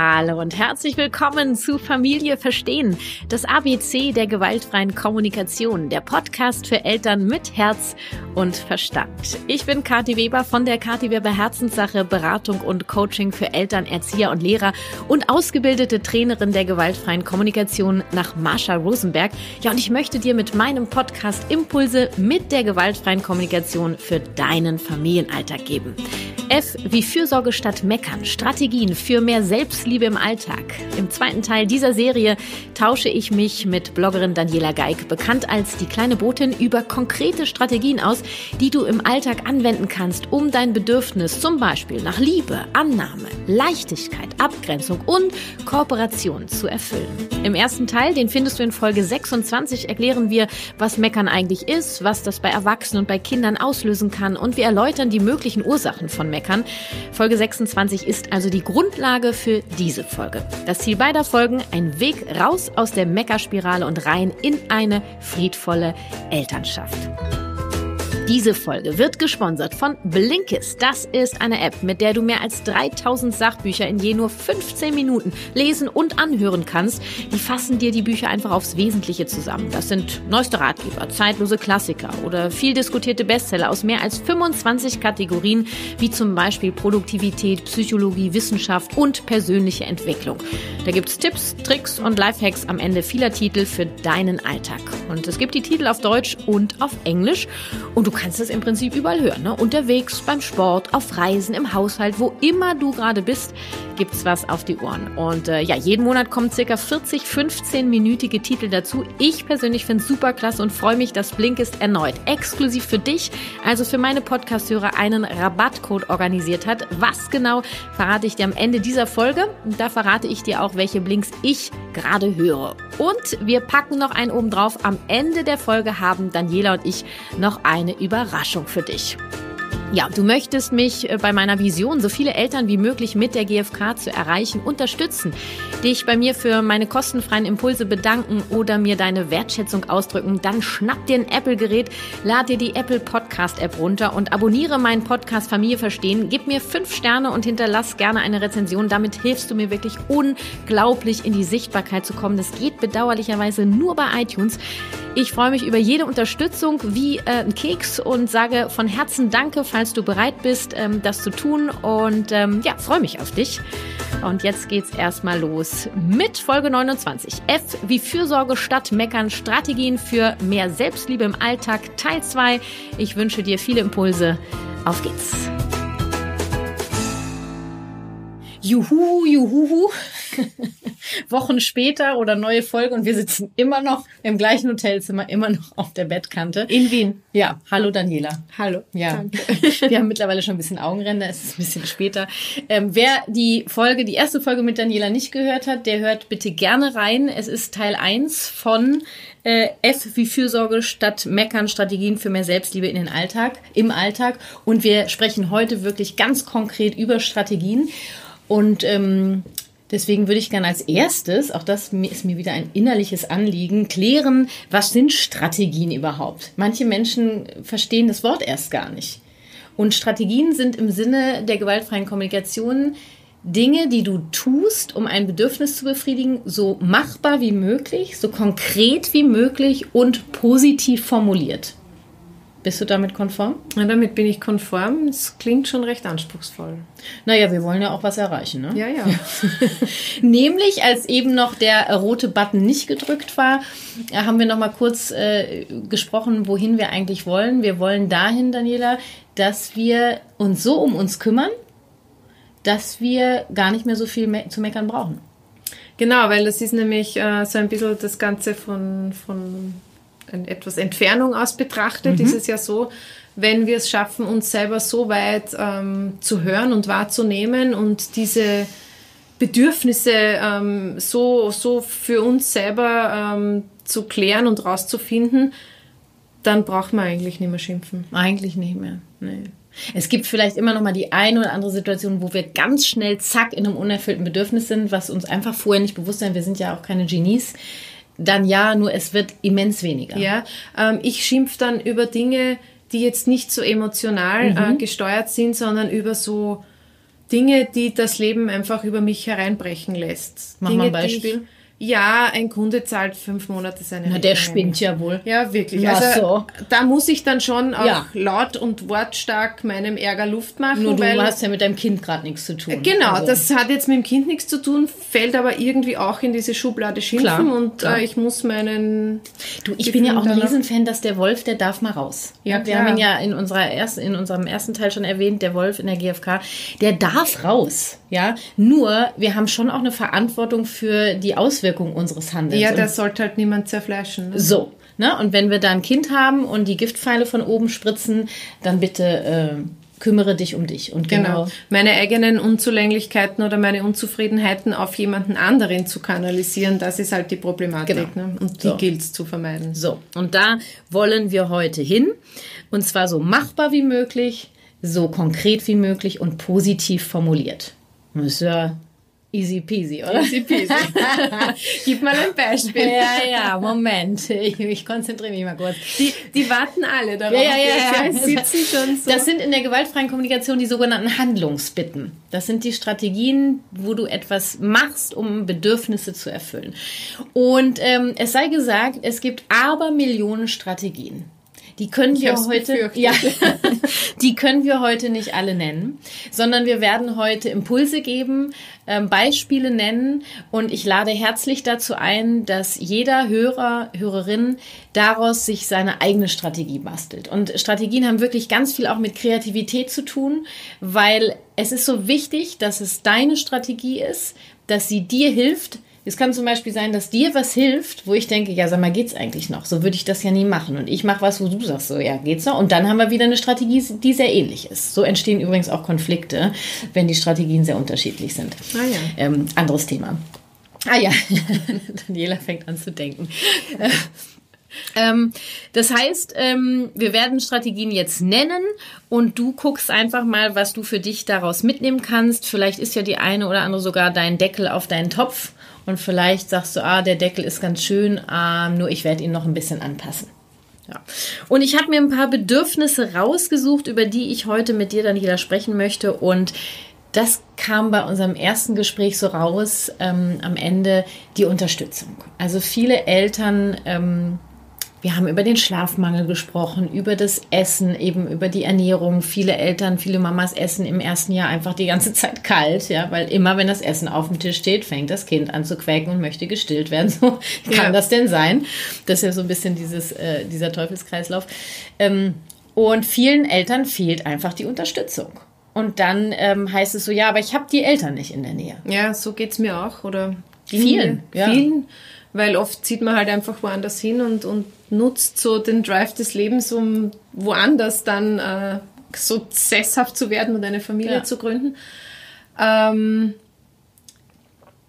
Hallo und herzlich willkommen zu Familie Verstehen, das ABC der gewaltfreien Kommunikation, der Podcast für Eltern mit Herz und Verstand. Ich bin Kathi Weber von der Kathi Weber Herzenssache Beratung und Coaching für Eltern, Erzieher und Lehrer und ausgebildete Trainerin der gewaltfreien Kommunikation nach Marsha Rosenberg. Ja, und ich möchte dir mit meinem Podcast Impulse mit der gewaltfreien Kommunikation für deinen Familienalltag geben. F wie Fürsorge statt Meckern, Strategien für mehr Selbstliebe im Alltag. Im zweiten Teil dieser Serie tausche ich mich mit Bloggerin Daniela Geig, bekannt als die kleine Botin, über konkrete Strategien aus, die du im Alltag anwenden kannst, um dein Bedürfnis zum Beispiel nach Liebe, Annahme, Leichtigkeit, Abgrenzung und Kooperation zu erfüllen. Im ersten Teil, den findest du in Folge 26, erklären wir, was Meckern eigentlich ist, was das bei Erwachsenen und bei Kindern auslösen kann und wir erläutern die möglichen Ursachen von meckern. Folge 26 ist also die Grundlage für diese Folge. Das Ziel beider Folgen, ein Weg raus aus der Meckerspirale und rein in eine friedvolle Elternschaft. Diese Folge wird gesponsert von Blinkist. Das ist eine App, mit der du mehr als 3000 Sachbücher in je nur 15 Minuten lesen und anhören kannst. Die fassen dir die Bücher einfach aufs Wesentliche zusammen. Das sind neueste Ratgeber, zeitlose Klassiker oder viel diskutierte Bestseller aus mehr als 25 Kategorien, wie zum Beispiel Produktivität, Psychologie, Wissenschaft und persönliche Entwicklung. Da gibt's Tipps, Tricks und Lifehacks am Ende vieler Titel für deinen Alltag. Und es gibt die Titel auf Deutsch und auf Englisch. Und du kannst es im Prinzip überall hören. Ne? Unterwegs, beim Sport, auf Reisen, im Haushalt, wo immer du gerade bist, gibt's was auf die Ohren. Und äh, ja, jeden Monat kommen circa 40, 15-minütige Titel dazu. Ich persönlich finde es super klasse und freue mich, dass Blinkist erneut exklusiv für dich, also für meine Podcast-Hörer, einen Rabattcode organisiert hat. Was genau verrate ich dir am Ende dieser Folge. Und da verrate ich dir auch, welche Blinks ich gerade höre. Und wir packen noch einen oben drauf. Am Ende der Folge haben Daniela und ich noch eine Überraschung für dich. Ja, du möchtest mich äh, bei meiner Vision, so viele Eltern wie möglich mit der GfK zu erreichen, unterstützen, dich bei mir für meine kostenfreien Impulse bedanken oder mir deine Wertschätzung ausdrücken, dann schnapp dir ein Apple-Gerät, lad dir die Apple Podcast-App runter und abonniere meinen Podcast Familie Verstehen. Gib mir fünf Sterne und hinterlass gerne eine Rezension. Damit hilfst du mir wirklich unglaublich in die Sichtbarkeit zu kommen. Das geht bedauerlicherweise nur bei iTunes. Ich freue mich über jede Unterstützung wie äh, ein Keks und sage von Herzen Danke, falls du bereit bist, ähm, das zu tun. Und ähm, ja, freue mich auf dich. Und jetzt geht's erstmal los mit Folge 29. F wie Fürsorge statt Meckern, Strategien für mehr Selbstliebe im Alltag, Teil 2. Ich wünsche dir viele Impulse. Auf geht's. Juhu, juhu. Wochen später oder neue Folge und wir sitzen immer noch im gleichen Hotelzimmer, immer noch auf der Bettkante. In Wien. Ja, hallo Daniela. Hallo. Ja, danke. wir haben mittlerweile schon ein bisschen Augenränder, es ist ein bisschen später. Ähm, wer die Folge, die erste Folge mit Daniela nicht gehört hat, der hört bitte gerne rein. Es ist Teil 1 von äh, F wie Fürsorge statt Meckern, Strategien für mehr Selbstliebe in den Alltag, im Alltag. Und wir sprechen heute wirklich ganz konkret über Strategien. Und ähm, Deswegen würde ich gerne als erstes, auch das ist mir wieder ein innerliches Anliegen, klären, was sind Strategien überhaupt? Manche Menschen verstehen das Wort erst gar nicht. Und Strategien sind im Sinne der gewaltfreien Kommunikation Dinge, die du tust, um ein Bedürfnis zu befriedigen, so machbar wie möglich, so konkret wie möglich und positiv formuliert. Bist du damit konform? Ja, damit bin ich konform. Es klingt schon recht anspruchsvoll. Naja, wir wollen ja auch was erreichen, ne? Ja, ja. Nämlich, als eben noch der rote Button nicht gedrückt war, haben wir noch mal kurz äh, gesprochen, wohin wir eigentlich wollen. Wir wollen dahin, Daniela, dass wir uns so um uns kümmern, dass wir gar nicht mehr so viel me zu meckern brauchen. Genau, weil das ist nämlich äh, so ein bisschen das Ganze von, von etwas Entfernung aus betrachtet, mhm. ist es ja so, wenn wir es schaffen, uns selber so weit ähm, zu hören und wahrzunehmen und diese Bedürfnisse ähm, so, so für uns selber ähm, zu klären und rauszufinden, dann braucht man eigentlich nicht mehr schimpfen. Eigentlich nicht mehr. Nee. Es gibt vielleicht immer noch mal die eine oder andere Situation, wo wir ganz schnell zack in einem unerfüllten Bedürfnis sind, was uns einfach vorher nicht bewusst sein. Wir sind ja auch keine Genies dann ja, nur es wird immens weniger. Ja, ähm, ich schimpf dann über Dinge, die jetzt nicht so emotional äh, mhm. äh, gesteuert sind, sondern über so Dinge, die das Leben einfach über mich hereinbrechen lässt. Mach Dinge, mal ein Beispiel. Ja, ein Kunde zahlt fünf Monate seine Na, der spinnt ja wohl. Ja, wirklich. Na also so. da muss ich dann schon auch Ja. laut und wortstark meinem Ärger Luft machen. Nur du weil, hast ja mit deinem Kind gerade nichts zu tun. Genau, Also, das hat jetzt mit dem Kind nichts zu tun, fällt aber irgendwie auch in diese Schublade Schimpfen Klar, und klar. Äh, ich muss meinen. Du, ich bin ja auch ein Gefühl Riesenfan, dass der Wolf, der darf mal raus. Ja, wir klar. haben ihn ja in, unserer ersten, in unserem ersten Teil schon erwähnt, der Wolf in der GfK, der darf raus. Ja, nur wir haben schon auch eine Verantwortung für die Auswirkungen unseres Handelns. Ja, das sollte halt niemand zerfleischen. Ne? so. Ne? Und wenn wir da ein Kind haben und die Giftpfeile von oben spritzen, dann bitte äh, kümmere dich um dich. Und genau. Genau. Meine eigenen Unzulänglichkeiten oder meine Unzufriedenheiten auf jemanden anderen zu kanalisieren, das ist halt die Problematik. Genau. Ne? Und die So. gilt es zu vermeiden. So, und da wollen wir heute hin. Und zwar so machbar wie möglich, so konkret wie möglich und positiv formuliert. Das ist ja easy peasy, oder? Easy peasy. Gib mal ein Beispiel. Ja, ja, Moment. Ich, ich konzentriere mich mal kurz. Die, die warten alle darauf. Ja, ja, ja, sitzen schon so. Das sind in der gewaltfreien Kommunikation die sogenannten Handlungsbitten. Das sind die Strategien, wo du etwas machst, um Bedürfnisse zu erfüllen. Und ähm, es sei gesagt, es gibt aber Millionen Strategien. Die können wir hab's heute, befürchtet. ja, die können wir heute nicht alle nennen, sondern wir werden heute Impulse geben, ähm, Beispiele nennen und ich lade herzlich dazu ein, dass jeder Hörer, Hörerin daraus sich seine eigene Strategie bastelt. Und Strategien haben wirklich ganz viel auch mit Kreativität zu tun, weil es ist so wichtig, dass es deine Strategie ist, dass sie dir hilft, es kann zum Beispiel sein, dass dir was hilft, wo ich denke, ja, sag mal, geht's eigentlich noch? So würde ich das ja nie machen. Und ich mache was, wo du sagst, so, ja, geht's noch? Und dann haben wir wieder eine Strategie, die sehr ähnlich ist. So entstehen übrigens auch Konflikte, wenn die Strategien sehr unterschiedlich sind. Ah ja. Ähm, anderes Thema. Ah ja, Daniela fängt an zu denken. Äh, Ähm, das heißt, ähm, wir werden Strategien jetzt nennen und du guckst einfach mal, was du für dich daraus mitnehmen kannst. Vielleicht ist ja die eine oder andere sogar dein Deckel auf deinen Topf und vielleicht sagst du, ah, der Deckel ist ganz schön, ähm, nur ich werde ihn noch ein bisschen anpassen. Ja. Und ich habe mir ein paar Bedürfnisse rausgesucht, über die ich heute mit dir, Daniela, sprechen möchte. Und das kam bei unserem ersten Gespräch so raus, ähm, am Ende die Unterstützung. Also viele Eltern, ähm, wir haben über den Schlafmangel gesprochen, über das Essen, eben über die Ernährung. Viele Eltern, viele Mamas essen im ersten Jahr einfach die ganze Zeit kalt, ja, weil immer, wenn das Essen auf dem Tisch steht, fängt das Kind an zu quäken und möchte gestillt werden. So kann Ja. das denn sein? Das ist ja so ein bisschen dieses, äh, dieser Teufelskreislauf. Ähm, und vielen Eltern fehlt einfach die Unterstützung. Und dann ähm, heißt es so, ja, aber ich habe die Eltern nicht in der Nähe. Ja, so geht's mir auch. Oder Vielen, ja. Vielen. Weil oft zieht man halt einfach woanders hin und, und nutzt so den Drive des Lebens, um woanders dann äh, so sesshaft zu werden und eine Familie Ja. zu gründen. Ähm,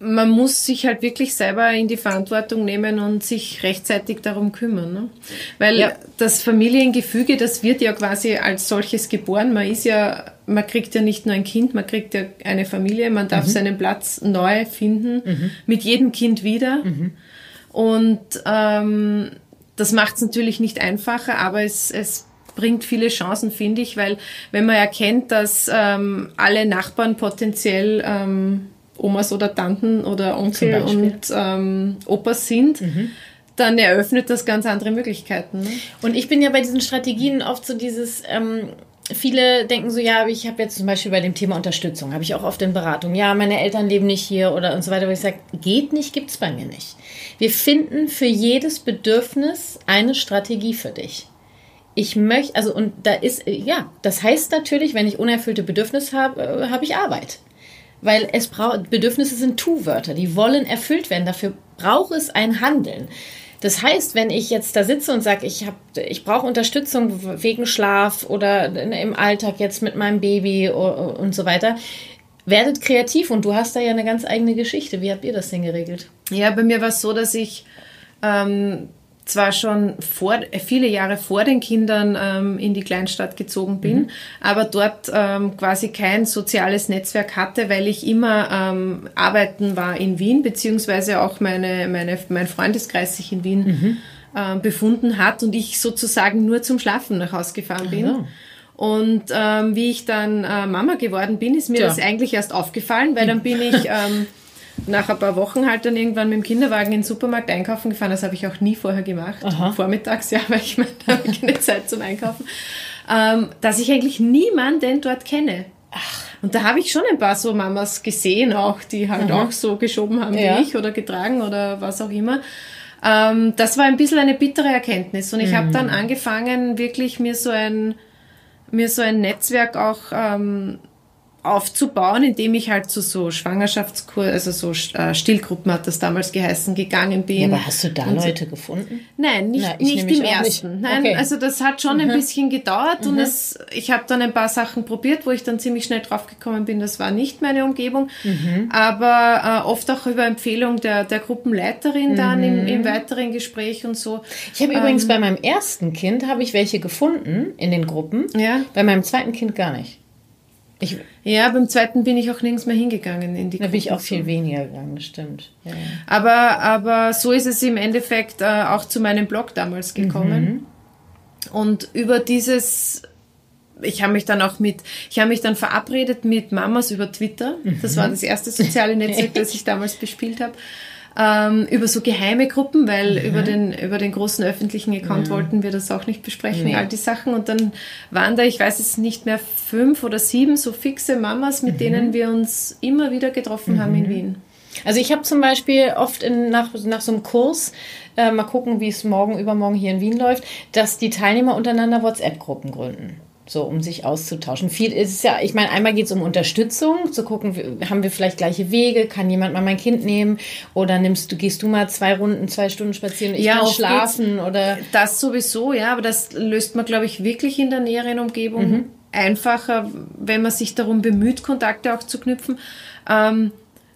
man muss sich halt wirklich selber in die Verantwortung nehmen und sich rechtzeitig darum kümmern. Ne? Weil Ja. das Familiengefüge, das wird ja quasi als solches geboren. Man ist ja, man kriegt ja nicht nur ein Kind, man kriegt ja eine Familie, man darf seinen Platz neu finden, mit jedem Kind wieder. Und ähm, das macht es natürlich nicht einfacher, aber es, es bringt viele Chancen, finde ich, weil wenn man erkennt, dass ähm, alle Nachbarn potenziell ähm, Omas oder Tanten oder Onkel. Mhm. und ähm, Opas sind, dann eröffnet das ganz andere Möglichkeiten. Ne? Und ich bin ja bei diesen Strategien oft so dieses, ähm, viele denken so, ja, ich habe jetzt zum Beispiel bei dem Thema Unterstützung, habe ich auch oft in Beratung, ja, meine Eltern leben nicht hier oder und so weiter, wo ich sage, geht nicht, gibt's bei mir nicht. Wir finden für jedes Bedürfnis eine Strategie für dich. Ich möchte, also und da ist, ja, das heißt natürlich, wenn ich unerfüllte Bedürfnisse habe, äh, habe ich Arbeit. Weil es braucht, Bedürfnisse sind Tu-Wörter, die wollen erfüllt werden. Dafür braucht es ein Handeln. Das heißt, wenn ich jetzt da sitze und sage, ich, hab, ich brauche Unterstützung wegen Schlaf oder im Alltag jetzt mit meinem Baby und so weiter, werdet kreativ und du hast da ja eine ganz eigene Geschichte. Wie habt ihr das denn geregelt? Ja, bei mir war es so, dass ich ähm, zwar schon vor, äh, viele Jahre vor den Kindern ähm, in die Kleinstadt gezogen bin, aber dort ähm, quasi kein soziales Netzwerk hatte, weil ich immer ähm, arbeiten war in Wien, beziehungsweise auch meine, meine, mein Freundeskreis sich in Wien ähm, befunden hat und ich sozusagen nur zum Schlafen nach Hause gefahren bin. Aha. Und ähm, wie ich dann äh, Mama geworden bin, ist mir Ja. das eigentlich erst aufgefallen, weil dann bin ich ähm, nach ein paar Wochen halt dann irgendwann mit dem Kinderwagen in den Supermarkt einkaufen gefahren. Das habe ich auch nie vorher gemacht. Aha. Vormittags, ja, weil ich meine, da habe ich keine Zeit zum Einkaufen. Ähm, dass ich eigentlich niemanden dort kenne. Und da habe ich schon ein paar so Mamas gesehen, auch die halt auch so geschoben haben Ja. wie ich oder getragen oder was auch immer. Ähm, das war ein bisschen eine bittere Erkenntnis. Und ich habe dann angefangen, wirklich mir so ein, mir so ein Netzwerk auch ähm, aufzubauen, indem ich halt zu so Schwangerschaftskurs, also so äh, Stillgruppen hat das damals geheißen, gegangen bin. Ja, aber hast du da Und Leute gefunden? Nein, nicht, Na, ich nicht im ersten. nicht. Nein, Okay. Mhm. also das hat schon ein bisschen gedauert und es, ich habe dann ein paar Sachen probiert, wo ich dann ziemlich schnell draufgekommen bin, das war nicht meine Umgebung, Mhm. aber äh, oft auch über Empfehlung der, der Gruppenleiterin dann im, Mhm. im weiteren Gespräch und so. Ich habe übrigens bei meinem ersten Kind habe ich welche gefunden in den Gruppen. Ja. Bei meinem zweiten Kind gar nicht. Ich, Ja, beim zweiten bin ich auch nirgends mehr hingegangen in die da bin ich auch viel weniger gegangen, das stimmt. Ja. Aber, aber so ist es im Endeffekt äh, auch zu meinem Blog damals gekommen. Und über dieses, ich habe mich dann auch mit, ich habe mich dann verabredet mit Mamas über Twitter. Das war das erste soziale Netzwerk, das ich damals bespielt habe. Ähm, über so geheime Gruppen, weil über, den, über den großen öffentlichen Account wollten wir das auch nicht besprechen, Nee. all die Sachen. Und dann waren da, ich weiß es nicht mehr, fünf oder sieben so fixe Mamas, mit denen wir uns immer wieder getroffen haben in Wien. Also ich habe zum Beispiel oft in, nach, nach so einem Kurs, äh, mal gucken, wie es morgen, übermorgen hier in Wien läuft, dass die Teilnehmer untereinander WhatsApp-Gruppen gründen. So, um sich auszutauschen. Viel ist ja, ich meine, einmal geht es um Unterstützung, zu gucken, haben wir vielleicht gleiche Wege, kann jemand mal mein Kind nehmen oder nimmst du, gehst du mal zwei Runden, zwei Stunden spazieren, ich Ja, kann schlafen oder Das sowieso, ja, aber das löst man, glaube ich, wirklich in der näheren Umgebung einfacher, wenn man sich darum bemüht, Kontakte auch zu knüpfen. Ähm,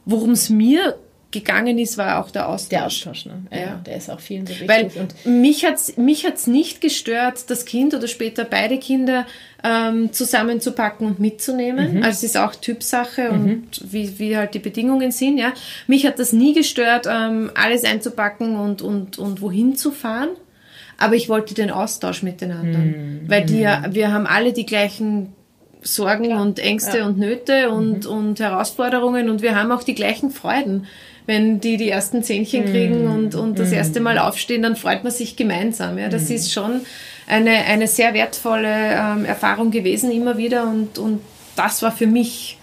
Worum es mir gegangen ist, war auch der Austausch. der Austausch, ne? Ja, Ja. der ist auch vielen so wichtig. Weil und mich hat's mich hat's nicht gestört, das Kind oder später beide Kinder ähm, zusammenzupacken und mitzunehmen. Mhm. Also es ist auch Typsache und wie, wie halt die Bedingungen sind. Ja, mich hat das nie gestört, ähm, alles einzupacken und und und wohin zu fahren. Aber ich wollte den Austausch mit den anderen, Mhm. weil die ja, wir haben alle die gleichen Sorgen und Ängste und Nöte und, und Herausforderungen und wir haben auch die gleichen Freuden. Wenn die die ersten Zähnchen kriegen und, und das erste Mal aufstehen, dann freut man sich gemeinsam. Ja, das ist schon eine, eine sehr wertvolle ähm, Erfahrung gewesen immer wieder und, und das war für mich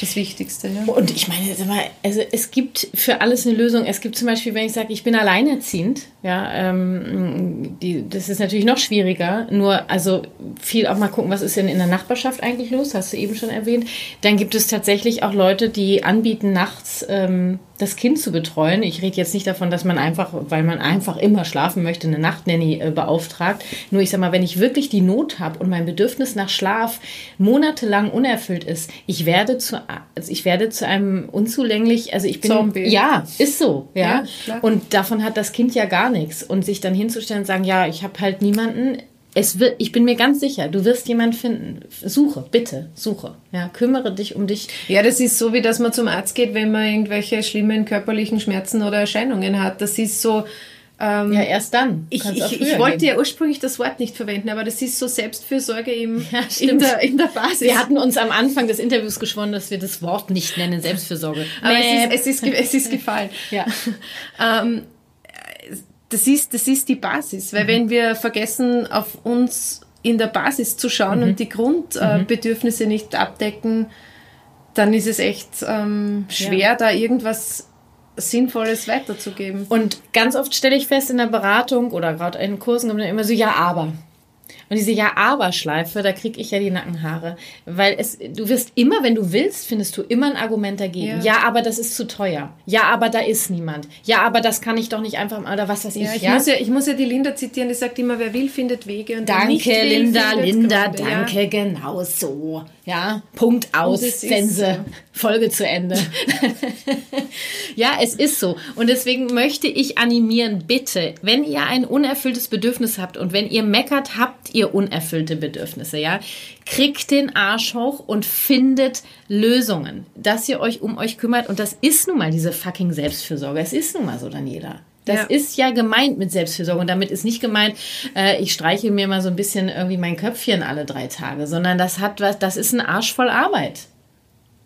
das Wichtigste. Ja. Und ich meine, also es gibt für alles eine Lösung. Es gibt zum Beispiel, wenn ich sage, ich bin alleinerziehend, ja, ähm, die, das ist natürlich noch schwieriger. Nur, also viel auch mal gucken, was ist denn in der Nachbarschaft eigentlich los, hast du eben schon erwähnt. Dann gibt es tatsächlich auch Leute, die anbieten, nachts ähm, das Kind zu betreuen. Ich rede jetzt nicht davon, dass man einfach, weil man einfach immer schlafen möchte, eine Nachtnanny äh, beauftragt. Nur ich sag mal, wenn ich wirklich die Not habe und mein Bedürfnis nach Schlaf monatelang unerfüllt ist, ich werde zu, also ich werde zu einem unzulänglich, also ich bin, Zombie. ja, ist so, ja. Ja, und davon hat das Kind ja gar nichts. Und sich dann hinzustellen und sagen, ja, ich habe halt niemanden. Es wird, ich bin mir ganz sicher, du wirst jemand finden. Suche, bitte, suche. Ja, kümmere dich um dich. ja, das ist so, wie dass man zum Arzt geht, wenn man irgendwelche schlimmen körperlichen Schmerzen oder Erscheinungen hat. Das ist so, ähm, Ja, erst dann. Ich, ich, ich wollte gehen. ja ursprünglich das Wort nicht verwenden, aber das ist so Selbstfürsorge im, Ja, in, der, in der Basis. Wir hatten uns am Anfang des Interviews geschworen, dass wir das Wort nicht nennen, Selbstfürsorge. aber Nee. es, ist, es, ist, es ist gefallen. Ja. Ähm, das, ist, das ist die Basis, Mhm. weil wenn wir vergessen, auf uns in der Basis zu schauen und die Grundbedürfnisse Bedürfnisse nicht abdecken, dann ist es echt ähm, schwer, da irgendwas Sinnvolles weiterzugeben. Und ganz oft stelle ich fest in der Beratung oder gerade in Kursen kommt dann immer so, ja, aber. Und diese Ja-Aber-Schleife, da kriege ich ja die Nackenhaare. Weil es, du wirst immer, wenn du willst, findest du immer ein Argument dagegen. Ja, Ja. aber das ist zu teuer. Ja, aber da ist niemand. Ja, aber das kann ich doch nicht einfach mal, oder was weiß Ja, ich. ich, ja? Muss ja, ich muss ja die Linda zitieren, die sagt immer, wer will, findet Wege. Und Danke, will, Linda, Linda, Gründe. Ja. danke, genau so. Ja, Punkt aus, Sense, Folge zu Ende. ja, es ist so. Und deswegen möchte ich animieren, bitte, wenn ihr ein unerfülltes Bedürfnis habt und wenn ihr meckert, habt ihr unerfüllte Bedürfnisse, ja, kriegt den Arsch hoch und findet Lösungen, dass ihr euch um euch kümmert. Und das ist nun mal diese fucking Selbstfürsorge. Es ist nun mal so, Daniela. Das Ja. ist ja gemeint mit Selbstfürsorge. Und damit ist nicht gemeint, äh, ich streiche mir mal so ein bisschen irgendwie mein Köpfchen alle drei Tage, sondern das hat was, das ist ein Arsch voll Arbeit.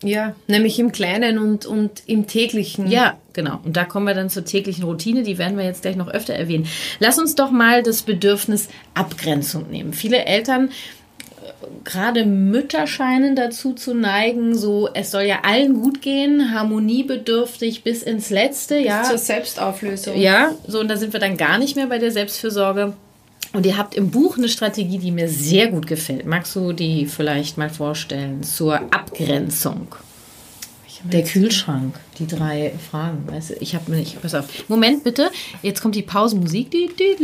Ja, nämlich im Kleinen und, und im Täglichen. Ja, genau. Und da kommen wir dann zur täglichen Routine. Die werden wir jetzt gleich noch öfter erwähnen. Lass uns doch mal das Bedürfnis Abgrenzung nehmen. Viele Eltern, äh, gerade Mütter scheinen dazu zu neigen, so, es soll ja allen gut gehen, harmoniebedürftig bis ins Letzte, ja. Zur Selbstauflösung. Ja, so und da sind wir dann gar nicht mehr bei der Selbstfürsorge. Und ihr habt im Buch eine Strategie, die mir sehr gut gefällt. Magst du die vielleicht mal vorstellen zur Abgrenzung? Der Kühlschrank, die drei Fragen. Weißt du, ich habe mir nicht. Pass auf. Moment bitte. Jetzt kommt die Pausenmusik. Die, die,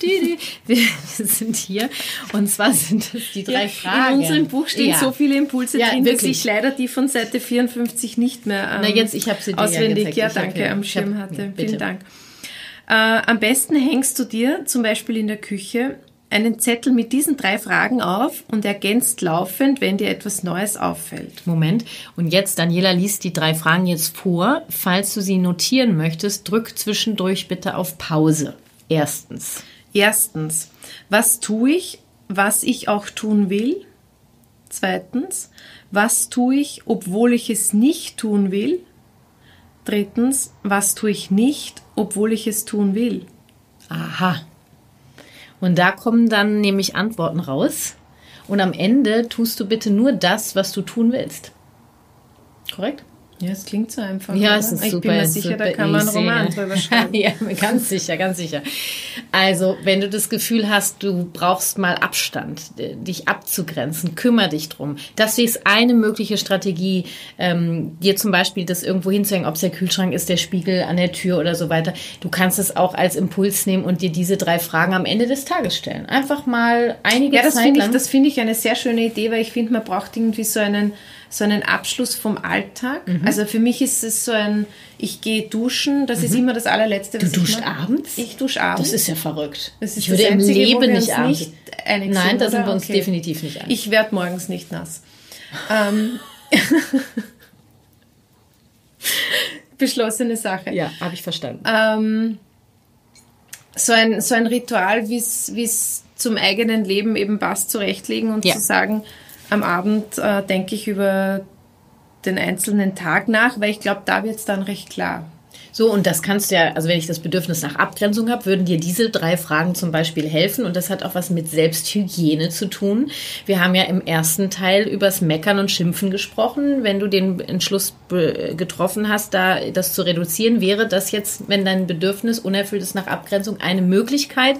die. Wir sind hier. Und zwar sind es die drei Fragen. In unserem Buch stehen Ja. so viele Impulse Ja, drin, dass wirklich. ich leider die von Seite 54 nicht mehr ähm, Na, jetzt, ich habe sie ja auswendig. Ja, hab danke, ja- am ich hab- Schirm hatte. ja, bitte. Vielen Dank. Äh, am besten hängst du dir zum Beispiel in der Küche einen Zettel mit diesen drei Fragen auf und ergänzt laufend, wenn dir etwas Neues auffällt. Moment. Und jetzt, Daniela liest die drei Fragen jetzt vor. Falls du sie notieren möchtest, drück zwischendurch bitte auf Pause. Erstens. Erstens, was tue ich, was ich auch tun will? Zweitens, was tue ich, obwohl ich es nicht tun will? Drittens, was tue ich nicht, obwohl ich es tun will? Aha. Und da kommen dann nämlich Antworten raus. Und am Ende tust du bitte nur das, was du tun willst. Korrekt? Ja, es klingt so einfach. Ja, es ist ich super. bin mir sicher, da kann man einen Roman ja. drüber schreiben. ja, ganz sicher, ganz sicher. Also, wenn du das Gefühl hast, du brauchst mal Abstand, dich abzugrenzen, kümmere dich drum. Das ist eine mögliche Strategie, ähm, dir zum Beispiel das irgendwo hinzuhängen, ob es der Kühlschrank ist, der Spiegel an der Tür oder so weiter. Du kannst es auch als Impuls nehmen und dir diese drei Fragen am Ende des Tages stellen. Einfach mal einige Ja, das Zeit finde ich, lang. das finde ich eine sehr schöne Idee, weil ich finde, man braucht irgendwie so einen, so einen Abschluss vom Alltag. Mhm. Also für mich ist es so ein, ich gehe duschen, das ist immer das allerletzte, was Mhm. Du ich duscht mache. abends? Ich dusche abends. das ist ja verrückt. Das ist ich würde das im Einzige, Leben nicht abends. nicht einig Nein, sind, da sind wir uns Okay. definitiv nicht einig. Ich werde morgens nicht nass. Ähm, beschlossene Sache. ja, habe ich verstanden. Ähm, so, ein, so ein Ritual, wie es zum eigenen Leben eben passt, zurechtlegen und Ja. zu sagen, am Abend äh, denke ich über den einzelnen Tag nach, weil ich glaube, da wird es dann recht klar. So, und das kannst du ja, also wenn ich das Bedürfnis nach Abgrenzung habe, würden dir diese drei Fragen zum Beispiel helfen. Und das hat auch was mit Selbsthygiene zu tun. Wir haben ja im ersten Teil übers Meckern und Schimpfen gesprochen. Wenn du den Entschluss getroffen hast, da das zu reduzieren, wäre das jetzt, wenn dein Bedürfnis unerfüllt ist nach Abgrenzung, eine Möglichkeit,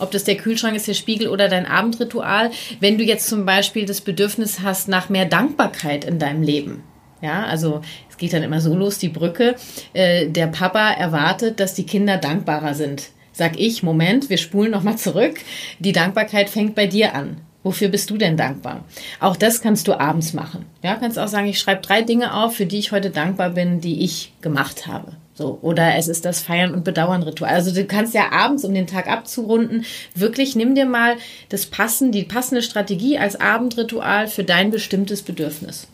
ob das der Kühlschrank ist, der Spiegel oder dein Abendritual. Wenn du jetzt zum Beispiel das Bedürfnis hast nach mehr Dankbarkeit in deinem Leben. Ja, also es geht dann immer so los, die Brücke. Äh, der Papa erwartet, dass die Kinder dankbarer sind. Sag ich, Moment, wir spulen nochmal zurück. Die Dankbarkeit fängt bei dir an. Wofür bist du denn dankbar? Auch das kannst du abends machen. Ja, kannst auch sagen, ich schreibe drei Dinge auf, für die ich heute dankbar bin, die ich gemacht habe. So, oder es ist das Feiern und Bedauern Ritual. Also du kannst ja abends, um den Tag abzurunden, wirklich nimm dir mal das passen, die passende Strategie als Abendritual für dein bestimmtes Bedürfnis.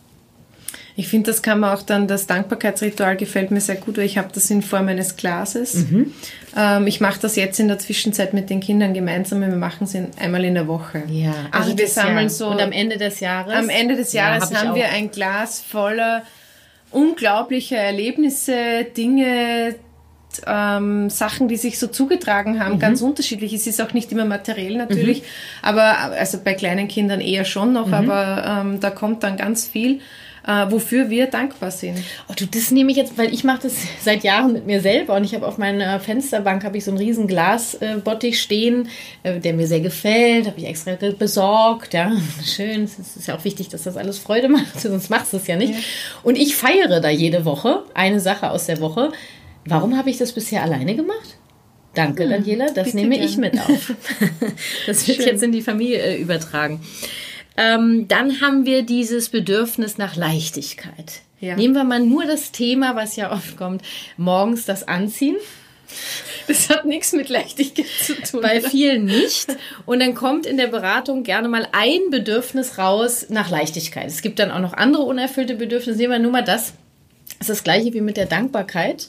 Ich finde, das kann man auch dann, das Dankbarkeitsritual gefällt mir sehr gut, weil ich habe das in Form eines Glases. Ähm, ich mache das jetzt in der Zwischenzeit mit den Kindern gemeinsam. Wir machen es in- einmal in der Woche. also wir jedes sammeln Jahr. so. Und am Ende des Jahres? Am Ende des Ja, Jahres hab ich haben wir ein Glas voller unglaublicher Erlebnisse, Dinge, ähm, Sachen, die sich so zugetragen haben, ganz unterschiedlich. Es ist auch nicht immer materiell natürlich, aber also bei kleinen Kindern eher schon noch, aber ähm, da kommt dann ganz viel, äh, wofür wir dankbar sind. Oh, du, das nehme ich jetzt, weil ich mache das seit Jahren mit mir selber und ich habe auf meiner Fensterbank habe ich so einen riesen Glasbottich stehen, äh, der mir sehr gefällt, habe ich extra besorgt, ja, schön. Es ist ja auch wichtig, dass das alles Freude macht, sonst machst du es ja nicht. Und ich feiere da jede Woche eine Sache aus der Woche. Warum habe ich das bisher alleine gemacht? Danke, Daniela, das bitte nehme gern. ich mit auf. das wird Schön. jetzt in die Familie äh, übertragen. Ähm, dann haben wir dieses Bedürfnis nach Leichtigkeit. Ja. Nehmen wir mal nur das Thema, was ja oft kommt, morgens das Anziehen. Das hat nichts mit Leichtigkeit zu tun. Bei oder? vielen nicht. Und dann kommt in der Beratung gerne mal ein Bedürfnis raus nach Leichtigkeit. Es gibt dann auch noch andere unerfüllte Bedürfnisse. Nehmen wir nur mal das. Das ist das gleiche wie mit der Dankbarkeit.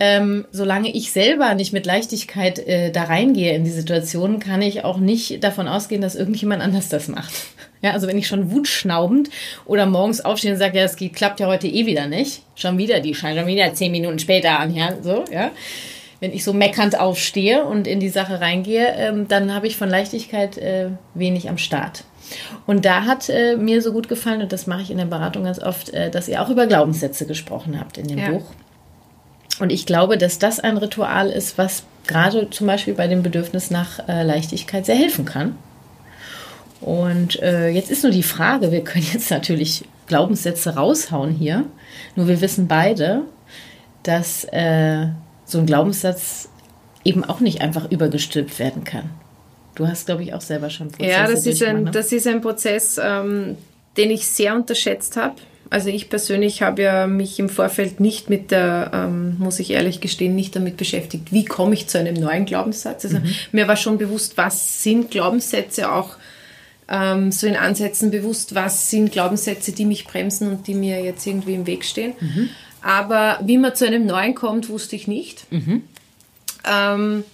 ähm, solange ich selber nicht mit Leichtigkeit äh, da reingehe in die Situation, kann ich auch nicht davon ausgehen, dass irgendjemand anders das macht. Ja, also wenn ich schon wutschnaubend oder morgens aufstehe und sage, ja, das geht, klappt ja heute eh wieder nicht, schon wieder, die scheint schon wieder zehn Minuten später an, ja, so, ja. Wenn ich so meckernd aufstehe und in die Sache reingehe, ähm, dann habe ich von Leichtigkeit äh, wenig am Start. Und da hat äh, mir so gut gefallen, und das mache ich in der Beratung ganz oft, äh, dass ihr auch über Glaubenssätze gesprochen habt in dem ja. Buch. Und ich glaube, dass das ein Ritual ist, was gerade zum Beispiel bei dem Bedürfnis nach äh, Leichtigkeit sehr helfen kann. Und äh, jetzt ist nur die Frage, wir können jetzt natürlich Glaubenssätze raushauen hier, nur wir wissen beide, dass äh, so ein Glaubenssatz eben auch nicht einfach übergestülpt werden kann. Du hast, glaube ich, auch selber schon Prozesse Ja, das ist ein, ne? das ist ein Prozess, ähm, den ich sehr unterschätzt habe. Also ich persönlich habe ja mich im Vorfeld nicht mit der, ähm, muss ich ehrlich gestehen, nicht damit beschäftigt, wie komme ich zu einem neuen Glaubenssatz. Also mhm. mir war schon bewusst, was sind Glaubenssätze, auch ähm, so in Ansätzen bewusst, was sind Glaubenssätze, die mich bremsen und die mir jetzt irgendwie im Weg stehen. Mhm. Aber wie man zu einem neuen kommt, wusste ich nicht. Mhm. Ähm,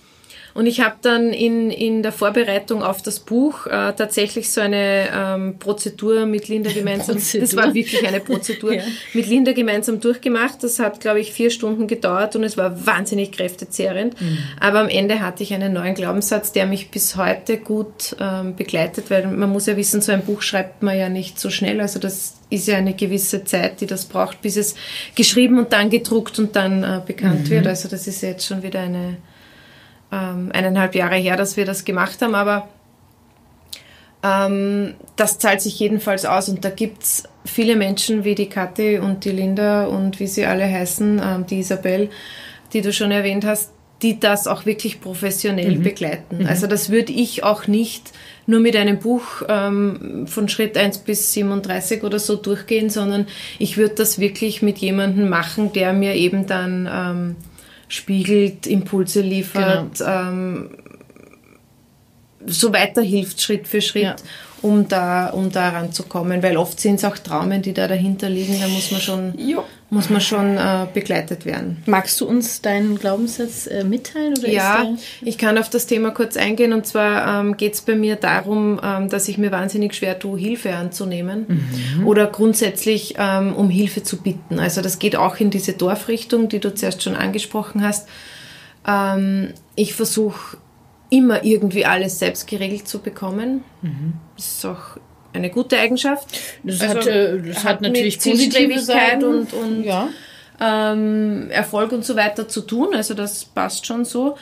und ich habe dann in, in der Vorbereitung auf das Buch äh, tatsächlich so eine ähm, Prozedur mit Linda gemeinsam, Prozedur. das war wirklich eine Prozedur, ja. mit Linda gemeinsam durchgemacht. Das hat, glaube ich, vier Stunden gedauert und es war wahnsinnig kräftezehrend. Mhm. Aber am Ende hatte ich einen neuen Glaubenssatz, der mich bis heute gut ähm, begleitet, weil man muss ja wissen, so ein Buch schreibt man ja nicht so schnell. Also das ist ja eine gewisse Zeit, die das braucht, bis es geschrieben und dann gedruckt und dann äh, bekannt mhm. wird. Also das ist jetzt schon wieder eine ähm, eineinhalb Jahre her, dass wir das gemacht haben, aber ähm, das zahlt sich jedenfalls aus und da gibt es viele Menschen wie die Kathi und die Linda und wie sie alle heißen, ähm, die Isabel, die du schon erwähnt hast, die das auch wirklich professionell mhm. begleiten. Mhm. Also das würde ich auch nicht nur mit einem Buch ähm, von Schritt 1 bis 37 oder so durchgehen, sondern ich würde das wirklich mit jemandem machen, der mir eben dann ähm, spiegelt, Impulse liefert, genau. ähm, so weiterhilft Schritt für Schritt, ja. um da um da ranzukommen, weil oft sind es auch Traumen, die da dahinter liegen, da muss man schon jo muss man schon äh, begleitet werden. Magst du uns deinen Glaubenssatz äh, mitteilen? Oder ja, ich kann auf das Thema kurz eingehen. Und zwar ähm, geht es bei mir darum, ähm, dass ich mir wahnsinnig schwer tue, Hilfe anzunehmen mhm. oder grundsätzlich ähm, um Hilfe zu bitten. Also das geht auch in diese Dorfrichtung, die du zuerst schon angesprochen hast. Ähm, ich versuche immer irgendwie alles selbst geregelt zu bekommen. Mhm. Das ist auch eine gute Eigenschaft. Das, also, hat, äh, das hat, hat natürlich positive Seiten und, und ja. ähm, Erfolg und so weiter zu tun. Also das passt schon so.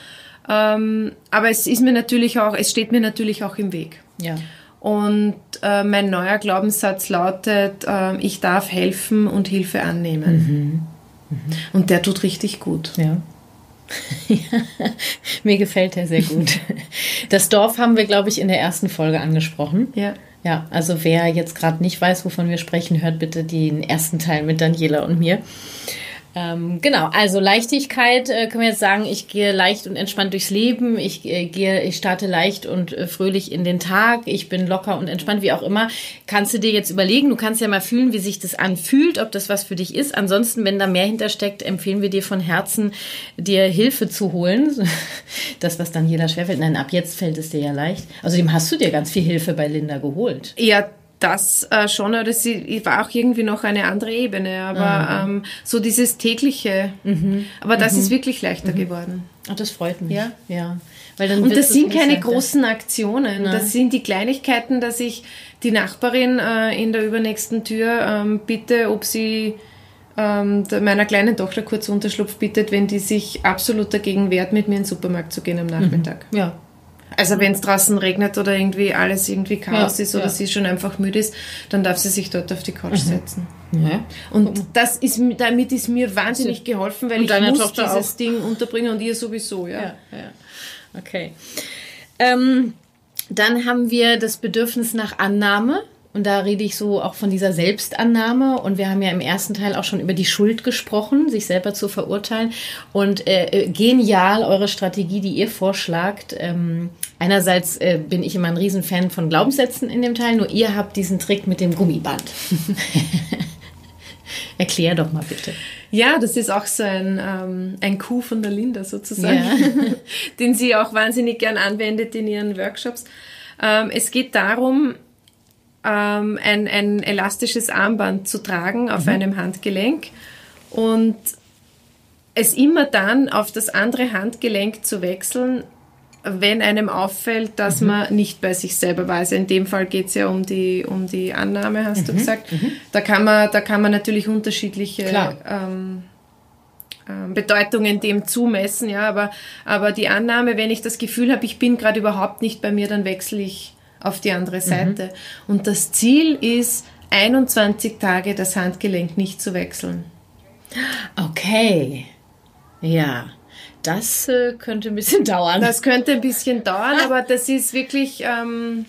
Ähm, aber es ist mir natürlich auch, es steht mir natürlich auch im Weg. Ja. Und äh, mein neuer Glaubenssatz lautet, äh, ich darf helfen und Hilfe annehmen. Mhm. Mhm. Und der tut richtig gut. Ja. Mir gefällt er sehr gut. Das Dorf haben wir, glaube ich, in der ersten Folge angesprochen. Ja. Ja, also wer jetzt gerade nicht weiß, wovon wir sprechen, hört bitte den ersten Teil mit Daniela und mir. Ähm, genau, also Leichtigkeit äh, können wir jetzt sagen, ich gehe leicht und entspannt durchs Leben, ich äh, gehe, ich starte leicht und äh, fröhlich in den Tag, ich bin locker und entspannt, wie auch immer. Kannst du dir jetzt überlegen, du kannst ja mal fühlen, wie sich das anfühlt, ob das was für dich ist. Ansonsten, wenn da mehr hintersteckt, empfehlen wir dir von Herzen, dir Hilfe zu holen. Das, was dann jeder schwerfällt. Nein, ab jetzt fällt es dir ja leicht. Außerdem hast du dir ganz viel Hilfe bei Linda geholt. Ja, das äh, schon, oder sie war auch irgendwie noch eine andere Ebene, aber mhm. ähm, so dieses tägliche, mhm. aber das mhm. ist wirklich leichter mhm. geworden. Ach, das freut mich. Ja, ja. Weil dann Und das sind keine leichter. großen Aktionen, Nein. das sind die Kleinigkeiten, dass ich die Nachbarin äh, in der übernächsten Tür ähm, bitte, ob sie ähm, meiner kleinen Tochter kurz Unterschlupf bittet, wenn die sich absolut dagegen wehrt, mit mir in den Supermarkt zu gehen am Nachmittag. Mhm. Ja, also wenn es draußen regnet oder irgendwie alles irgendwie Chaos ja, ist oder ja. sie schon einfach müde ist, dann darf sie sich dort auf die Couch mhm. setzen. Ja. Und das ist, damit ist mir wahnsinnig geholfen, weil und ich muss Tochter dieses auch. Ding unterbringen und ihr sowieso, ja. ja, ja. Okay. Ähm, dann haben wir das Bedürfnis nach Annahme. Und da rede ich so auch von dieser Selbstannahme. Und wir haben ja im ersten Teil auch schon über die Schuld gesprochen, sich selber zu verurteilen. Und äh, äh, genial eure Strategie, die ihr vorschlagt. Ähm, einerseits äh, bin ich immer ein Riesenfan von Glaubenssätzen in dem Teil, nur ihr habt diesen Trick mit dem Gummiband. Erklär doch mal bitte. Ja, das ist auch so ein, ähm, ein Coup von der Linda sozusagen, ja. den sie auch wahnsinnig gern anwendet in ihren Workshops. Ähm, es geht darum, ähm, ein, ein elastisches Armband zu tragen auf mhm. einem Handgelenk und es immer dann auf das andere Handgelenk zu wechseln, wenn einem auffällt, dass mhm. man nicht bei sich selber war. Also in dem Fall geht es ja um die, um die Annahme, hast mhm. du gesagt. Mhm. Da, kann man, da kann man natürlich unterschiedliche ähm, ähm, Bedeutungen dem zumessen, ja, aber, aber die Annahme, wenn ich das Gefühl habe, ich bin gerade überhaupt nicht bei mir, dann wechsle ich auf die andere mhm. Seite. Und das Ziel ist, 21 Tage das Handgelenk nicht zu wechseln. Okay. Ja. Das äh, könnte ein bisschen dauern. Das könnte ein bisschen dauern, aber das ist wirklich. Ähm,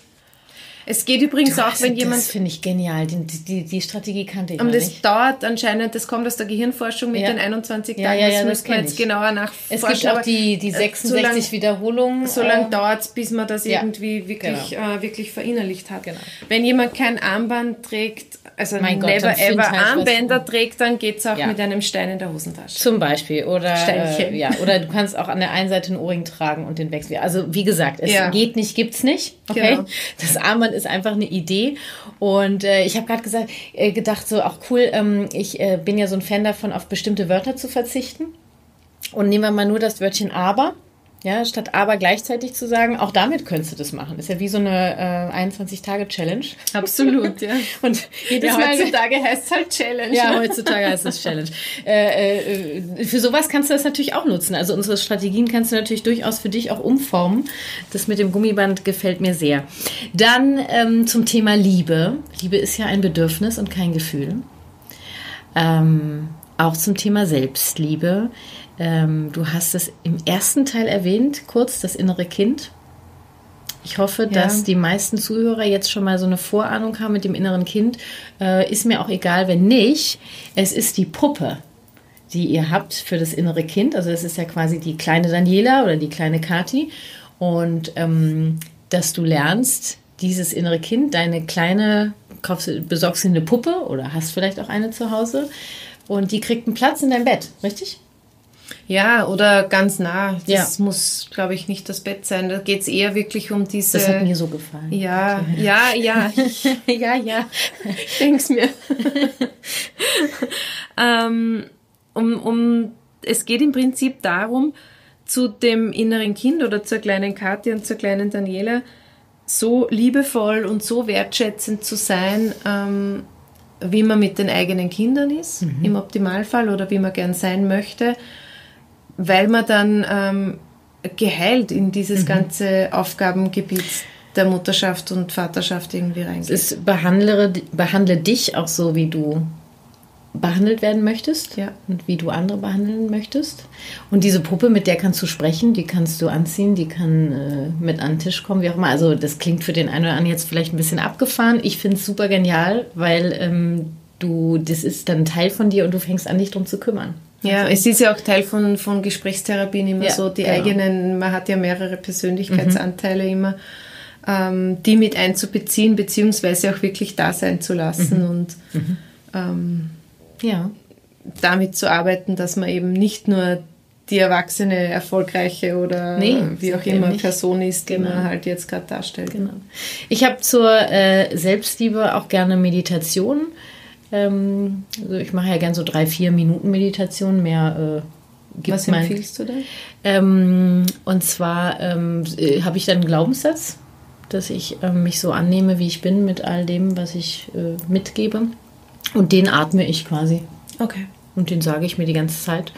es geht übrigens du, auch, wenn jemand. Das finde ich genial. Die, die, die Strategie kannte ich Und das nicht. dauert anscheinend, das kommt aus der Gehirnforschung mit ja. den 21 Tagen. Ja, ja, ja, das müssen wir jetzt genauer nachforschen. Es gibt auch die, die 66 so lang, Wiederholungen. So lange äh, dauert es, bis man das irgendwie wirklich, genau. äh, wirklich verinnerlicht hat. Genau. Wenn jemand kein Armband trägt, also mein never Gott, ever Armbänder trägt, dann geht es auch ja. mit einem Stein in der Hosentasche. Zum Beispiel. Oder, äh, ja, oder du kannst auch an der einen Seite einen Ohrring tragen und den wechseln. Also wie gesagt, es ja. geht nicht, gibt es nicht. Okay. Genau. Das Armband ist einfach eine Idee. Und äh, ich habe gerade gesagt, äh, gedacht, so auch cool, ähm, ich äh, bin ja so ein Fan davon, auf bestimmte Wörter zu verzichten. Und nehmen wir mal nur das Wörtchen aber. Ja, statt aber gleichzeitig zu sagen, auch damit könntest du das machen. Ist ja wie so eine äh, 21-Tage-Challenge. Absolut, ja. Und jedes ja, Mal heutzutage heißt es halt Challenge. Ja, heutzutage heißt es Challenge. Äh, äh, für sowas kannst du das natürlich auch nutzen. Also unsere Strategien kannst du natürlich durchaus für dich auch umformen. Das mit dem Gummiband gefällt mir sehr. Dann ähm, zum Thema Liebe. Liebe ist ja ein Bedürfnis und kein Gefühl. Ähm, auch zum Thema Selbstliebe. Ähm, du hast es im ersten Teil erwähnt, kurz das innere Kind. Ich hoffe, ja. dass die meisten Zuhörer jetzt schon mal so eine Vorahnung haben mit dem inneren Kind. Äh, ist mir auch egal, wenn nicht. Es ist die Puppe, die ihr habt für das innere Kind. Also es ist ja quasi die kleine Daniela oder die kleine Kati. Und ähm, dass du lernst, dieses innere Kind, deine kleine, kaufst, besorgst du eine Puppe oder hast vielleicht auch eine zu Hause und die kriegt einen Platz in deinem Bett, richtig? Ja, oder ganz nah. Das ja. muss, glaube ich, nicht das Bett sein. Da geht es eher wirklich um diese. Das hat mir so gefallen. Ja, okay. ja, ja. ja, ja. Ich denke es mir. ähm, um, um, es geht im Prinzip darum, zu dem inneren Kind oder zur kleinen Kathi und zur kleinen Daniela so liebevoll und so wertschätzend zu sein, ähm, wie man mit den eigenen Kindern ist, mhm. im Optimalfall, oder wie man gern sein möchte weil man dann ähm, geheilt in dieses mhm. ganze Aufgabengebiet der Mutterschaft und Vaterschaft irgendwie reingeht. Es behandle, behandle dich auch so, wie du behandelt werden möchtest ja. und wie du andere behandeln möchtest. Und diese Puppe, mit der kannst du sprechen, die kannst du anziehen, die kann äh, mit an den Tisch kommen, wie auch immer. Also das klingt für den einen oder anderen jetzt vielleicht ein bisschen abgefahren. Ich finde es super genial, weil ähm, du, das ist dann Teil von dir und du fängst an, dich darum zu kümmern. Ja, es ist ja auch Teil von, von Gesprächstherapien immer ja, so, die genau. eigenen, man hat ja mehrere Persönlichkeitsanteile mhm. immer, ähm, die mit einzubeziehen, beziehungsweise auch wirklich da sein zu lassen mhm. und mhm. Ähm, ja. damit zu arbeiten, dass man eben nicht nur die erwachsene, erfolgreiche oder nee, wie auch immer Person ist, die genau. man halt jetzt gerade darstellt. Genau. Ich habe zur äh, Selbstliebe auch gerne Meditation. Ähm, also ich mache ja gern so drei, vier Minuten Meditation, mehr äh, gibt Was mein, empfiehlst du da? Ähm, und zwar ähm, äh, habe ich dann einen Glaubenssatz, dass ich äh, mich so annehme, wie ich bin, mit all dem, was ich äh, mitgebe. Und den atme ich quasi. Okay. Und den sage ich mir die ganze Zeit.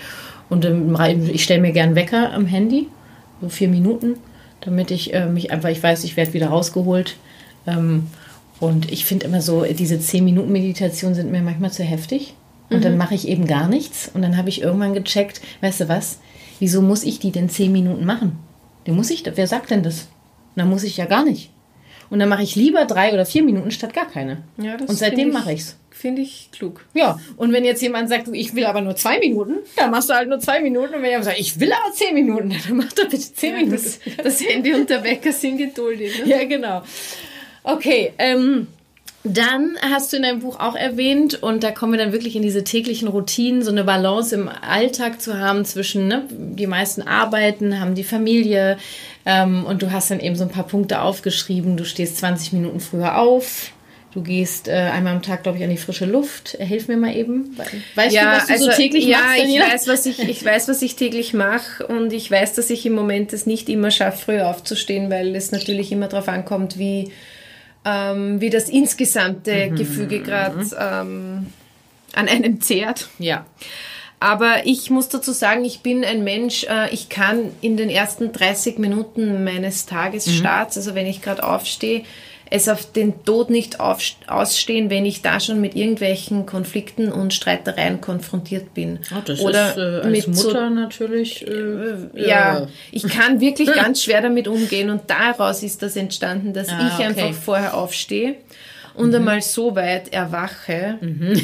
Und ähm, ich stelle mir gern Wecker am Handy, so vier Minuten, damit ich äh, mich einfach, ich weiß, ich werde wieder rausgeholt. Ähm, und ich finde immer so, diese 10-Minuten-Meditation sind mir manchmal zu heftig. Und mhm. dann mache ich eben gar nichts. Und dann habe ich irgendwann gecheckt, weißt du was, wieso muss ich die denn 10 Minuten machen? Den muss ich, wer sagt denn das? Dann muss ich ja gar nicht. Und dann mache ich lieber drei oder vier Minuten statt gar keine. Ja, und seitdem mache ich es. Finde ich klug. Ja, und wenn jetzt jemand sagt, ich will aber nur zwei Minuten, dann machst du halt nur zwei Minuten. Und wenn jemand sagt, ich will aber zehn Minuten, dann mach doch bitte zehn ja, Minuten. Das, das Handy und der Wecker sind geduldig. Ne? Ja, genau. Okay, ähm, Dann hast du in deinem Buch auch erwähnt, und da kommen wir dann wirklich in diese täglichen Routinen, so eine Balance im Alltag zu haben zwischen, ne, die meisten arbeiten, haben die Familie, ähm, und du hast dann eben so ein paar Punkte aufgeschrieben. Du stehst 20 Minuten früher auf, Du gehst äh, einmal am Tag, glaube ich, an die frische Luft. Hilf mir mal eben. Weißt ja, du, was du also, so täglich ja, machst? Ja, ich weiß, was ich, ich weiß, was ich täglich mache und ich weiß, dass ich im Moment es nicht immer schaffe, früh aufzustehen, weil es natürlich immer darauf ankommt, wie, ähm, wie das insgesamte mhm. Gefüge gerade ähm, an einem zehrt. Ja. Aber ich muss dazu sagen, ich bin ein Mensch, äh, ich kann in den ersten 30 Minuten meines Tagesstarts, mhm. also wenn ich gerade aufstehe, es auf den Tod nicht ausstehen, wenn ich da schon mit irgendwelchen Konflikten und Streitereien konfrontiert bin. Oh, das Oder ist äh, als Mutter so, natürlich. Äh, ja, ja, ich kann wirklich ganz schwer damit umgehen und daraus ist das entstanden, dass ah, ich okay. einfach vorher aufstehe und mhm. einmal so weit erwache. Mhm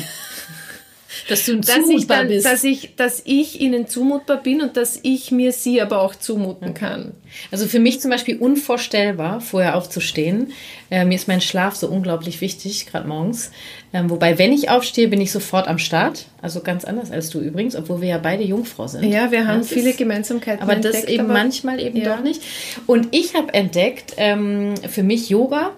dass du dass ich dann, bist. Dass ich, dass ich ihnen zumutbar bin und dass ich mir sie aber auch zumuten kann. Also für mich zum Beispiel unvorstellbar, vorher aufzustehen. Äh, mir ist mein Schlaf so unglaublich wichtig, gerade morgens. Ähm, wobei, wenn ich aufstehe, bin ich sofort am Start. Also ganz anders als du übrigens, obwohl wir ja beide Jungfrau sind. Ja, wir haben das viele ist, Gemeinsamkeiten. Aber entdeckt, das eben aber manchmal eben ja. doch nicht. Und ich habe entdeckt, ähm, für mich Yoga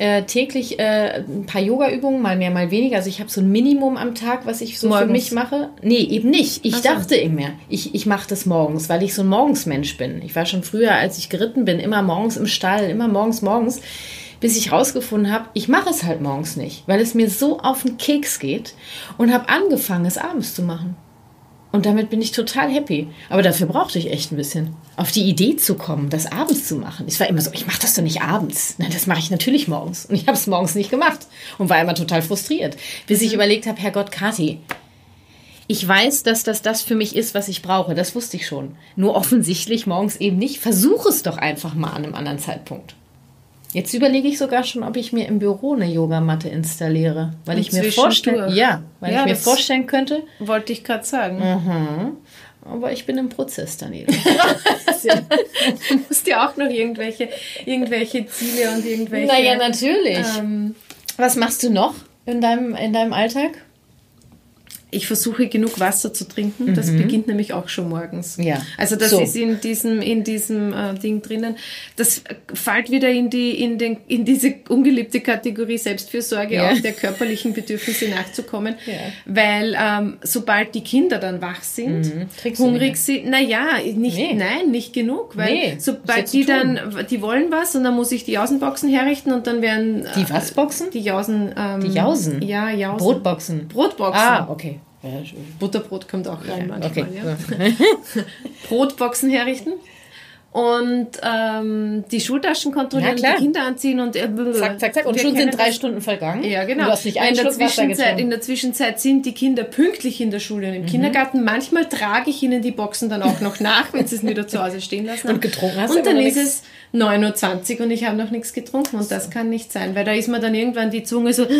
äh, täglich äh, ein paar Yoga-Übungen, mal mehr, mal weniger. Also ich habe so ein Minimum am Tag, was ich so morgens. für mich mache. Nee, eben nicht. Ich so. dachte immer, ich, ich mache das morgens, weil ich so ein Morgensmensch bin. Ich war schon früher, als ich geritten bin, immer morgens im Stall, immer morgens, morgens bis ich rausgefunden habe, ich mache es halt morgens nicht, weil es mir so auf den Keks geht und habe angefangen, es abends zu machen. Und damit bin ich total happy. Aber dafür brauchte ich echt ein bisschen. Auf die Idee zu kommen, das abends zu machen. Ich war immer so, ich mache das doch nicht abends. Nein, das mache ich natürlich morgens. Und ich habe es morgens nicht gemacht und war immer total frustriert. Bis ich mhm. überlegt habe, Herrgott, Kathi, ich weiß, dass das das für mich ist, was ich brauche. Das wusste ich schon. Nur offensichtlich morgens eben nicht. Versuche es doch einfach mal an einem anderen Zeitpunkt. Jetzt überlege ich sogar schon, ob ich mir im Büro eine Yogamatte installiere, weil ich mir vorstellen, ja, weil ja, ich mir vorstellen könnte. Wollte ich gerade sagen. Mhm. Aber ich bin im Prozess, Daniela. du musst ja auch noch irgendwelche, irgendwelche Ziele und irgendwelche. Naja, natürlich. Ähm, Was machst du noch in deinem, in deinem Alltag? Ich versuche genug Wasser zu trinken. Das mhm. beginnt nämlich auch schon morgens. Ja. Also das so. ist in diesem in diesem äh, Ding drinnen. Das fällt wieder in die in den in diese ungeliebte Kategorie Selbstfürsorge ja. auch der körperlichen Bedürfnisse nachzukommen, ja. weil ähm, sobald die Kinder dann wach sind, mhm. hungrig sind, na ja, nicht nee. nein, nicht genug, weil nee. sobald die dann die wollen was und dann muss ich die Jausenboxen herrichten und dann werden äh, die was Boxen? Die Jausen ähm, die Jausen. Ja, Jausen. Brotboxen. Brotboxen. Ah, okay. Butterbrot kommt auch rein manchmal. Okay. Ja. Brotboxen herrichten und ähm, die Schultaschen kontrollieren, ja, die Kinder anziehen und äh, zack, zack, zack. Und schon sind drei das. Stunden vergangen. Ja, genau. du hast nicht einen in, der Zwischenzeit, in der Zwischenzeit sind die Kinder pünktlich in der Schule und im mhm. Kindergarten. Manchmal trage ich ihnen die Boxen dann auch noch nach, wenn sie es wieder zu Hause stehen lassen. Und getrunken hast Und dann ist es 9.20 Uhr und ich habe noch nichts getrunken und das kann nicht sein, weil da ist mir dann irgendwann die Zunge so.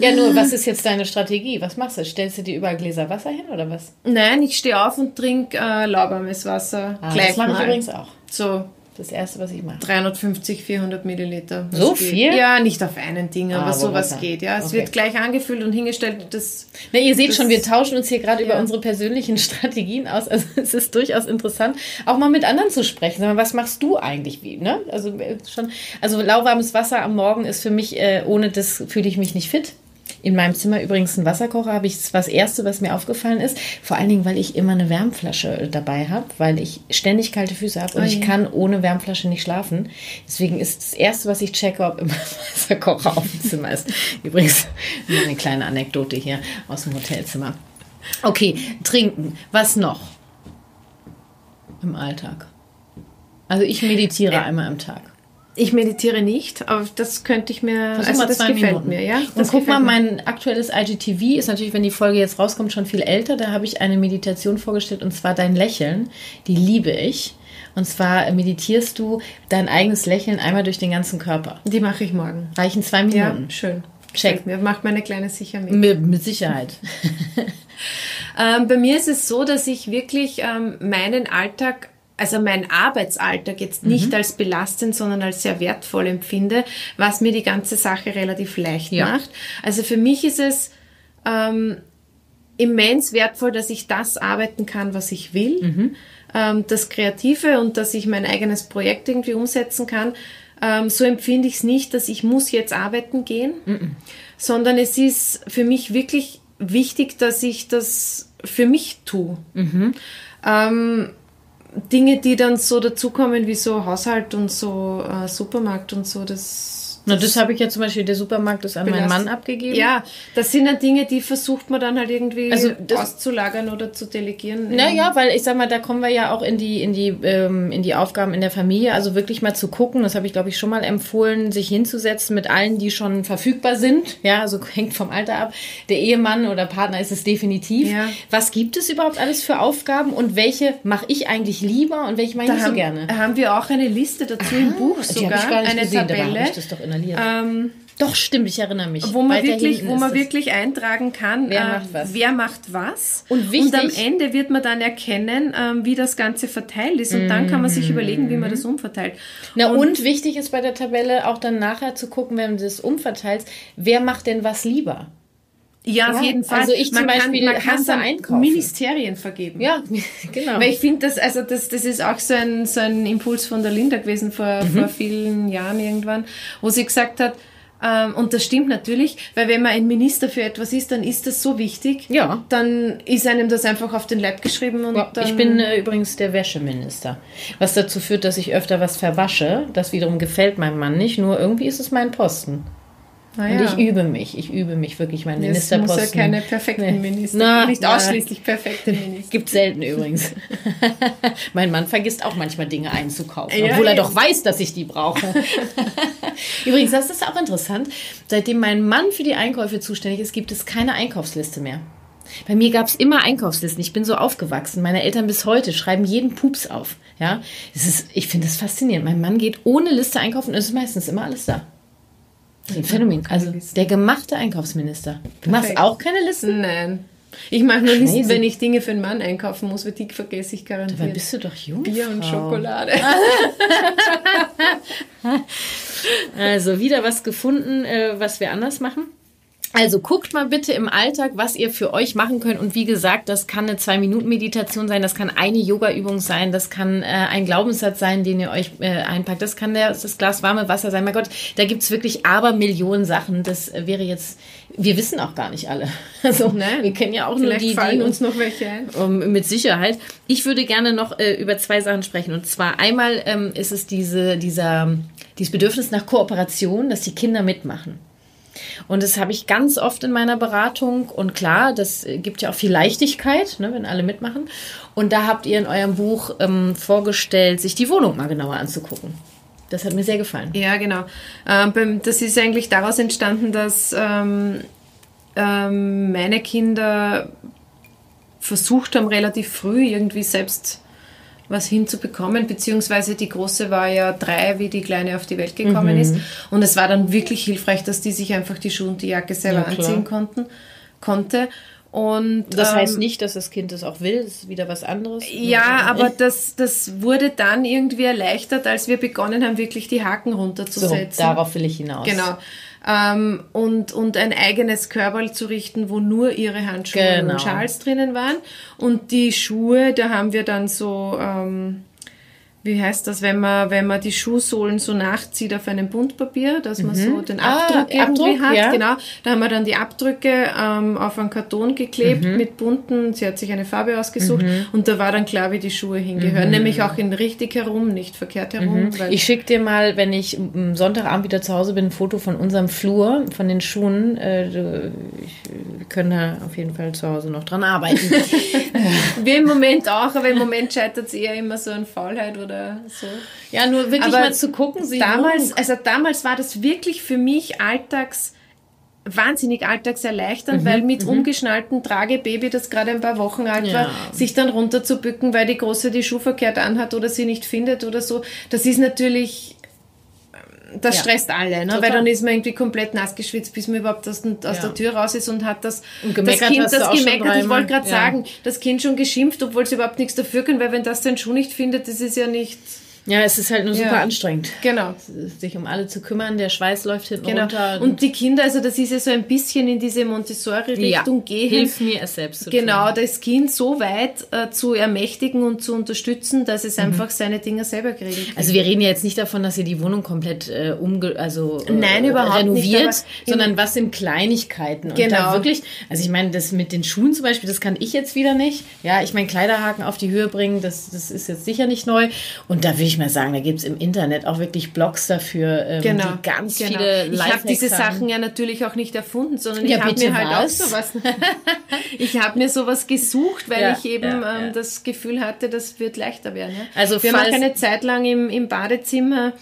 Ja, nur, was ist jetzt deine Strategie? Was machst du? Stellst du dir überall Gläser Wasser hin oder was? Nein, ich stehe auf und trinke äh, lauwarmes Wasser. Ah, gleich das mache ich übrigens auch. So das erste, was ich mache. 350, 400 Milliliter. So geht. viel? Ja, nicht auf einen Ding, aber, aber sowas Wasser. geht. Ja, es okay. wird gleich angefüllt und hingestellt. Das, Na, ihr seht schon, wir tauschen uns hier gerade ja. über unsere persönlichen Strategien aus. Also es ist durchaus interessant, auch mal mit anderen zu sprechen. Was machst du eigentlich wie? Ne? Also äh, schon, also lauwarmes Wasser am Morgen ist für mich, äh, ohne das fühle ich mich nicht fit. In meinem Zimmer übrigens einen Wasserkocher habe ich das, was erste, was mir aufgefallen ist. Vor allen Dingen, weil ich immer eine Wärmflasche dabei habe, weil ich ständig kalte Füße habe und oh, ich kann ohne Wärmflasche nicht schlafen. Deswegen ist das erste, was ich checke, ob immer Wasserkocher auf dem Zimmer ist. Übrigens eine kleine Anekdote hier aus dem Hotelzimmer. Okay, trinken. Was noch im Alltag? Also ich meditiere äh, einmal am Tag. Ich meditiere nicht, aber das könnte ich mir. Versuch also das gefällt Minuten. mir, ja. Und guck mal, mein aktuelles IGTV ist natürlich, wenn die Folge jetzt rauskommt, schon viel älter. Da habe ich eine Meditation vorgestellt und zwar dein Lächeln. Die liebe ich. Und zwar meditierst du dein eigenes Lächeln einmal durch den ganzen Körper. Die mache ich morgen. Reichen zwei Minuten. Ja, schön. Check. Mir macht meine Kleine sicher mit. Mit, mit Sicherheit. ähm, bei mir ist es so, dass ich wirklich ähm, meinen Alltag also mein Arbeitsalltag jetzt nicht als belastend, sondern als sehr wertvoll empfinde, was mir die ganze Sache relativ leicht Ja. macht. Also für mich ist es ähm, immens wertvoll, dass ich das arbeiten kann, was ich will, ähm, das Kreative und dass ich mein eigenes Projekt irgendwie umsetzen kann. Ähm, so empfinde ich es nicht, dass ich muss jetzt arbeiten gehen, sondern es ist für mich wirklich wichtig, dass ich das für mich tue. Ähm, Dinge, die dann so dazukommen wie so Haushalt und so äh, Supermarkt und so, das Na, das habe ich ja zum Beispiel, der Supermarkt ist an meinen. Mann abgegeben. Ja, das sind dann Dinge, die versucht man dann halt irgendwie Also das- auszulagern oder zu delegieren. Naja, weil ich sag mal, da kommen wir ja auch in die, in die, ähm, in die Aufgaben in der Familie. Also wirklich mal zu gucken, das habe ich glaube ich schon mal empfohlen, sich hinzusetzen mit allen, die schon verfügbar sind. Ja, also hängt vom Alter ab. Der Ehemann oder Partner ist es definitiv. Ja. Was gibt es überhaupt alles für Aufgaben und welche mache ich eigentlich lieber und welche mache ich nicht haben, so gerne? haben wir auch eine Liste dazu im Buch sogar, ich gar nicht eine gesehen, Tabelle, inhaliert. ähm, doch, stimmt, ich erinnere mich. wo man Weiter wirklich, wo man wirklich eintragen kann, Wer äh, macht was. wer macht was. Und wichtig- am Ende wird man dann erkennen, ähm, wie das Ganze verteilt ist. Und dann kann man sich überlegen, wie man das umverteilt. Na und, wichtig ist bei der Tabelle auch dann nachher zu gucken, wenn du das umverteilst, wer macht denn was lieber? Ja, auf Ja, jeden Fall. also ich zum Beispiel hasse dann einkaufen. Ministerien vergeben. Ja, genau. Weil ich finde, das, also das, das ist auch so ein, so ein Impuls von der Linda gewesen vor, Mhm. vor vielen Jahren irgendwann, wo sie gesagt hat, ähm, und das stimmt natürlich, weil wenn man ein Minister für etwas ist, dann ist das so wichtig. Ja. Dann ist einem das einfach auf den Leib geschrieben und Ja, ich bin äh, übrigens der Wäscheminister. Was dazu führt, dass ich öfter was verwasche. Das wiederum gefällt meinem Mann nicht. Nur irgendwie ist es mein Posten. Naja. Und ich übe mich. Ich übe mich wirklich, mein Es Ministerposten. muss ja keine perfekten. Minister, Na, nicht na. ausschließlich perfekte Minister. Gibt selten übrigens. mein Mann vergisst auch manchmal Dinge einzukaufen, Ja, obwohl er doch weiß, dass ich die brauche. übrigens, das ist auch interessant. Seitdem mein Mann für die Einkäufe zuständig ist, gibt es keine Einkaufsliste mehr. Bei mir gab es immer Einkaufslisten. Ich bin so aufgewachsen. Meine Eltern bis heute schreiben jeden Pups auf. Ja, es ist, ich finde das faszinierend. Mein Mann geht ohne Liste einkaufen und es ist meistens immer alles da. Ein Phänomen. Also der gemachte Einkaufsminister. Du machst Perfekt. auch keine Listen? Nein. Ich mache nur Listen, wenn ich Dinge für einen Mann einkaufen muss, weil die vergesse ich Dabei garantiert. bist du doch jung. Bier und Schokolade. Also wieder was gefunden, äh, was wir anders machen. Also guckt mal bitte im Alltag, was ihr für euch machen könnt. Und wie gesagt, das kann eine Zwei-Minuten-Meditation sein, das kann eine Yoga-Übung sein, das kann äh, ein Glaubenssatz sein, den ihr euch äh, einpackt, das kann der, das Glas warme Wasser sein. Mein Gott, da gibt's wirklich aber Millionen Sachen. Das äh, wäre jetzt, wir wissen auch gar nicht alle. Also Nein. wir kennen ja auch nur Vielleicht die, fallen die uns noch welche um, mit Sicherheit. Ich würde gerne noch äh, über zwei Sachen sprechen. Und zwar einmal ähm, ist es diese, dieser, dieses Bedürfnis nach Kooperation, dass die Kinder mitmachen. Und das habe ich ganz oft in meiner Beratung. Und klar, das gibt ja auch viel Leichtigkeit, ne, wenn alle mitmachen. Und da habt ihr in eurem Buch ähm, vorgestellt, sich die Wohnung mal genauer anzugucken. Das hat mir sehr gefallen. Ja, genau. Ähm, das ist eigentlich daraus entstanden, dass ähm, ähm, meine Kinder versucht haben, relativ früh irgendwie selbst was hinzubekommen, beziehungsweise die Große war ja drei, wie die Kleine auf die Welt gekommen Mhm. ist. Und es war dann wirklich hilfreich, dass die sich einfach die Schuhe und die Jacke selber Ja, anziehen konnten, konnte. Und, Das ähm, heißt nicht, dass das Kind das auch will. Das ist wieder was anderes. Ja, aber das, das wurde dann irgendwie erleichtert, als wir begonnen haben, wirklich die Haken so, runterzusetzen. darauf will ich hinaus. Genau. Ähm, und, und ein eigenes Körperl zu richten, wo nur ihre Handschuhe Genau. und Schals drinnen waren. Und die Schuhe, da haben wir dann so, ähm, wie heißt das, wenn man, wenn man die Schuhsohlen so nachzieht auf einem Buntpapier, dass man so den Ah, Abdruck irgendwie Abdruck, hat. ja. Genau. Da haben wir dann die Abdrücke ähm, auf einen Karton geklebt Mhm. mit bunten. Sie hat sich eine Farbe ausgesucht und da war dann klar, wie die Schuhe hingehören. Nämlich auch in richtig herum, nicht verkehrt herum. Mhm. Ich schicke dir mal, wenn ich am Sonntagabend wieder zu Hause bin, ein Foto von unserem Flur, von den Schuhen. Äh, ich, wir können da auf jeden Fall zu Hause noch dran arbeiten. Wir im Moment auch, aber im Moment scheitert es eher immer so an Faulheit oder so. ja, nur wirklich Aber mal zu gucken. Sie Damals, also damals war das wirklich für mich alltags wahnsinnig alltagserleichternd, weil mit umgeschnalltem Tragebaby, das gerade ein paar Wochen alt Ja. war, sich dann runterzubücken, weil die Große die Schuhe verkehrt anhat oder sie nicht findet oder so, das ist natürlich das Ja. stresst alle, ne? Total. weil dann ist man irgendwie komplett nass geschwitzt, bis man überhaupt aus, den, aus Ja. der Tür raus ist und hat das, Und das Kind, das gemeckert, ich wollte gerade Ja. sagen, das Kind schon geschimpft, obwohl es überhaupt nichts dafür können, weil wenn das den Schuh nicht findet, das ist ja nicht, Ja, es ist halt nur Ja. super anstrengend. genau. Sich um alle zu kümmern, der Schweiß läuft hinten Genau. runter. Und die Kinder, also das ist ja so ein bisschen in diese Montessori-Richtung gehen. Hilf mir, es selbst zu Genau, tun. das Kind so weit äh, zu ermächtigen und zu unterstützen, dass es einfach seine Dinge selber kriegen kann. Also wir reden ja jetzt nicht davon, dass ihr die Wohnung komplett äh, umge also äh, Nein, überhaupt nicht, renoviert, aber- sondern was sind Kleinigkeiten und Genau. da wirklich, also ich meine, das mit den Schuhen zum Beispiel, das kann ich jetzt wieder nicht. Ja, ich meine Kleiderhaken auf die Höhe bringen, das, das ist jetzt sicher nicht neu. Und da will ich mal sagen, da gibt's im Internet auch wirklich Blogs dafür, ähm, Genau, die ganz genau. viele Ich habe diese. Sachen ja natürlich auch nicht erfunden, sondern Ja, ich habe mir halt was? auch sowas. ich habe mir sowas gesucht, weil Ja, ich eben ja, ähm, das Gefühl hatte, das wird leichter werden. Also wir haben auch eine Zeit lang im, im Badezimmer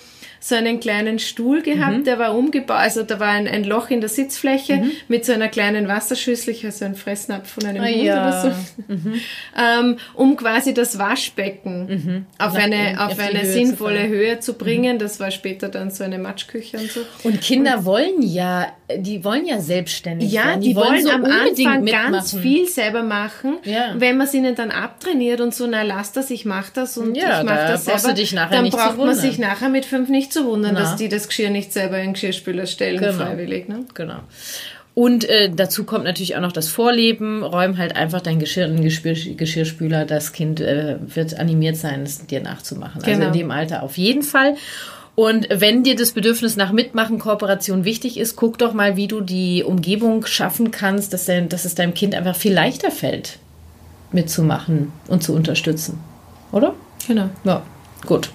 so einen kleinen Stuhl gehabt, Mhm. der war umgebaut, also da war ein, ein Loch in der Sitzfläche mit so einer kleinen Wasserschüssel, also ein Fressnapf von einem Ah, Hund ja. oder so, ähm, um quasi das Waschbecken auf Na, eine, auf auf die eine Höhe sinnvolle. Höhe zu bringen. Das war später dann so eine Matschküche und so. Und Kinder wollen ja, die wollen ja selbstständig Ja, sein. die, wollen, so am Anfang mitmachen. ganz viel selber machen. Ja. Wenn man es ihnen dann abtrainiert und so, na lass das, ich mach das und Ja, ich mach da das selber, du dich nachher dann nicht zu braucht man sich nachher mit fünf nicht zu wundern, Na. dass die das Geschirr nicht selber in den Geschirrspüler stellen, Genau. freiwillig. Ne? Genau. Und äh, dazu kommt natürlich auch noch das Vorleben. Räum halt einfach dein Geschirr in den Geschirr, Geschirrspüler. Das Kind äh, wird animiert sein, es dir nachzumachen. Also Genau. in dem Alter auf jeden Fall. Und wenn dir das Bedürfnis nach Mitmachen, Kooperation wichtig ist, guck doch mal, wie du die Umgebung schaffen kannst, dass, dein, dass es deinem Kind einfach viel leichter fällt, mitzumachen und zu unterstützen. Oder? Genau. Ja, gut.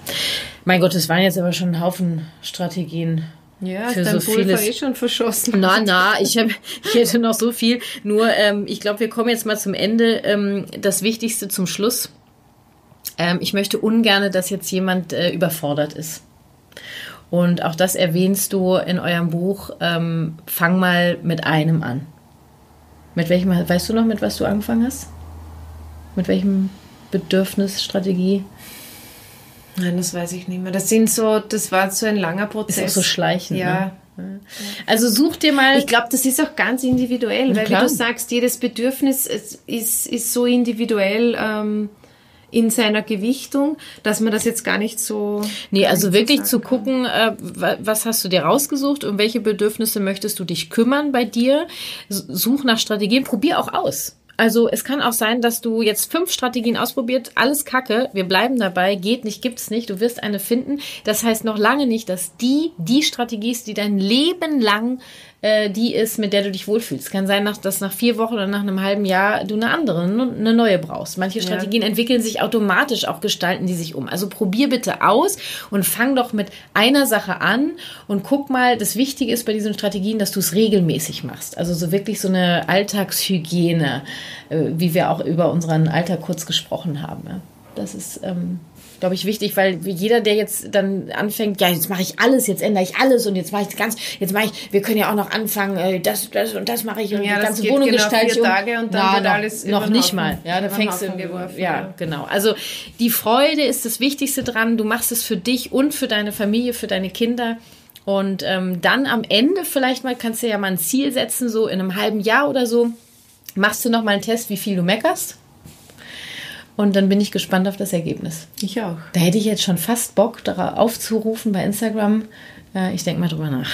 Mein Gott, das waren jetzt aber schon ein Haufen Strategien. Ja, Für ist dein so vieles- eh schon verschossen. Na, na, ich, hab, ich hätte noch so viel. Nur, ähm, ich glaube, wir kommen jetzt mal zum Ende. Ähm, das Wichtigste zum Schluss. Ähm, ich möchte ungern, dass jetzt jemand äh, überfordert ist. Und auch das erwähnst du in eurem Buch. Ähm, fang mal mit einem an. Mit welchem, weißt du noch, mit was du angefangen hast? Mit welchem Bedürfnis, Strategie? Nein, das weiß ich nicht mehr. Das sind so, das war so ein langer Prozess. Ist auch so schleichend. Ja. Ne? Also such dir mal. Ich glaube, das ist auch ganz individuell, weil klar. wie du sagst, jedes Bedürfnis ist, ist, ist so individuell ähm, in seiner Gewichtung, dass man das jetzt gar nicht so. Nee, also wirklich zu gucken, äh, wa- was hast du dir rausgesucht, um welche Bedürfnisse möchtest du dich kümmern bei dir. Such nach Strategien, probier auch aus. Also es kann auch sein, dass du jetzt fünf Strategien ausprobiert, alles Kacke, wir bleiben dabei, geht nicht, gibt's nicht, du wirst eine finden. Das heißt noch lange nicht, dass die die Strategie ist, die dein Leben lang äh, die ist, mit der du dich wohlfühlst. Kann sein, nach- dass nach vier Wochen oder nach einem halben Jahr du eine andere, eine neue brauchst. Manche Strategien entwickeln sich automatisch, auch gestalten die sich um. Also probier bitte aus und fang doch mit einer Sache an und guck mal, das Wichtige ist bei diesen Strategien, dass du es regelmäßig machst. Also so wirklich so eine Alltagshygiene, äh, wie wir auch über unseren Alltag kurz gesprochen haben. ja. Das ist, ähm, glaube ich, wichtig, weil jeder, der jetzt dann anfängt, ja, jetzt mache ich alles, jetzt ändere ich alles und jetzt mache ich ganz, jetzt mache ich, wir können ja auch noch anfangen, äh, das, das und das mache ich und Ja, die das ganze Wohnung genau gestalte ich vier. Tage und dann Na, wird noch, alles noch nicht mal. Ja, da fängst du, geworfen, ja, ja. genau. Also die Freude ist das Wichtigste dran. Du machst es für dich und für deine Familie, für deine Kinder. Und ähm, dann am Ende vielleicht mal kannst du ja mal ein Ziel setzen, so in einem halben Jahr oder so. Machst du noch mal einen Test, wie viel du meckerst. Und dann bin ich gespannt auf das Ergebnis. Ich auch. Da hätte ich jetzt schon fast Bock, darauf aufzurufen bei Instagram. Äh, ich denke mal drüber nach.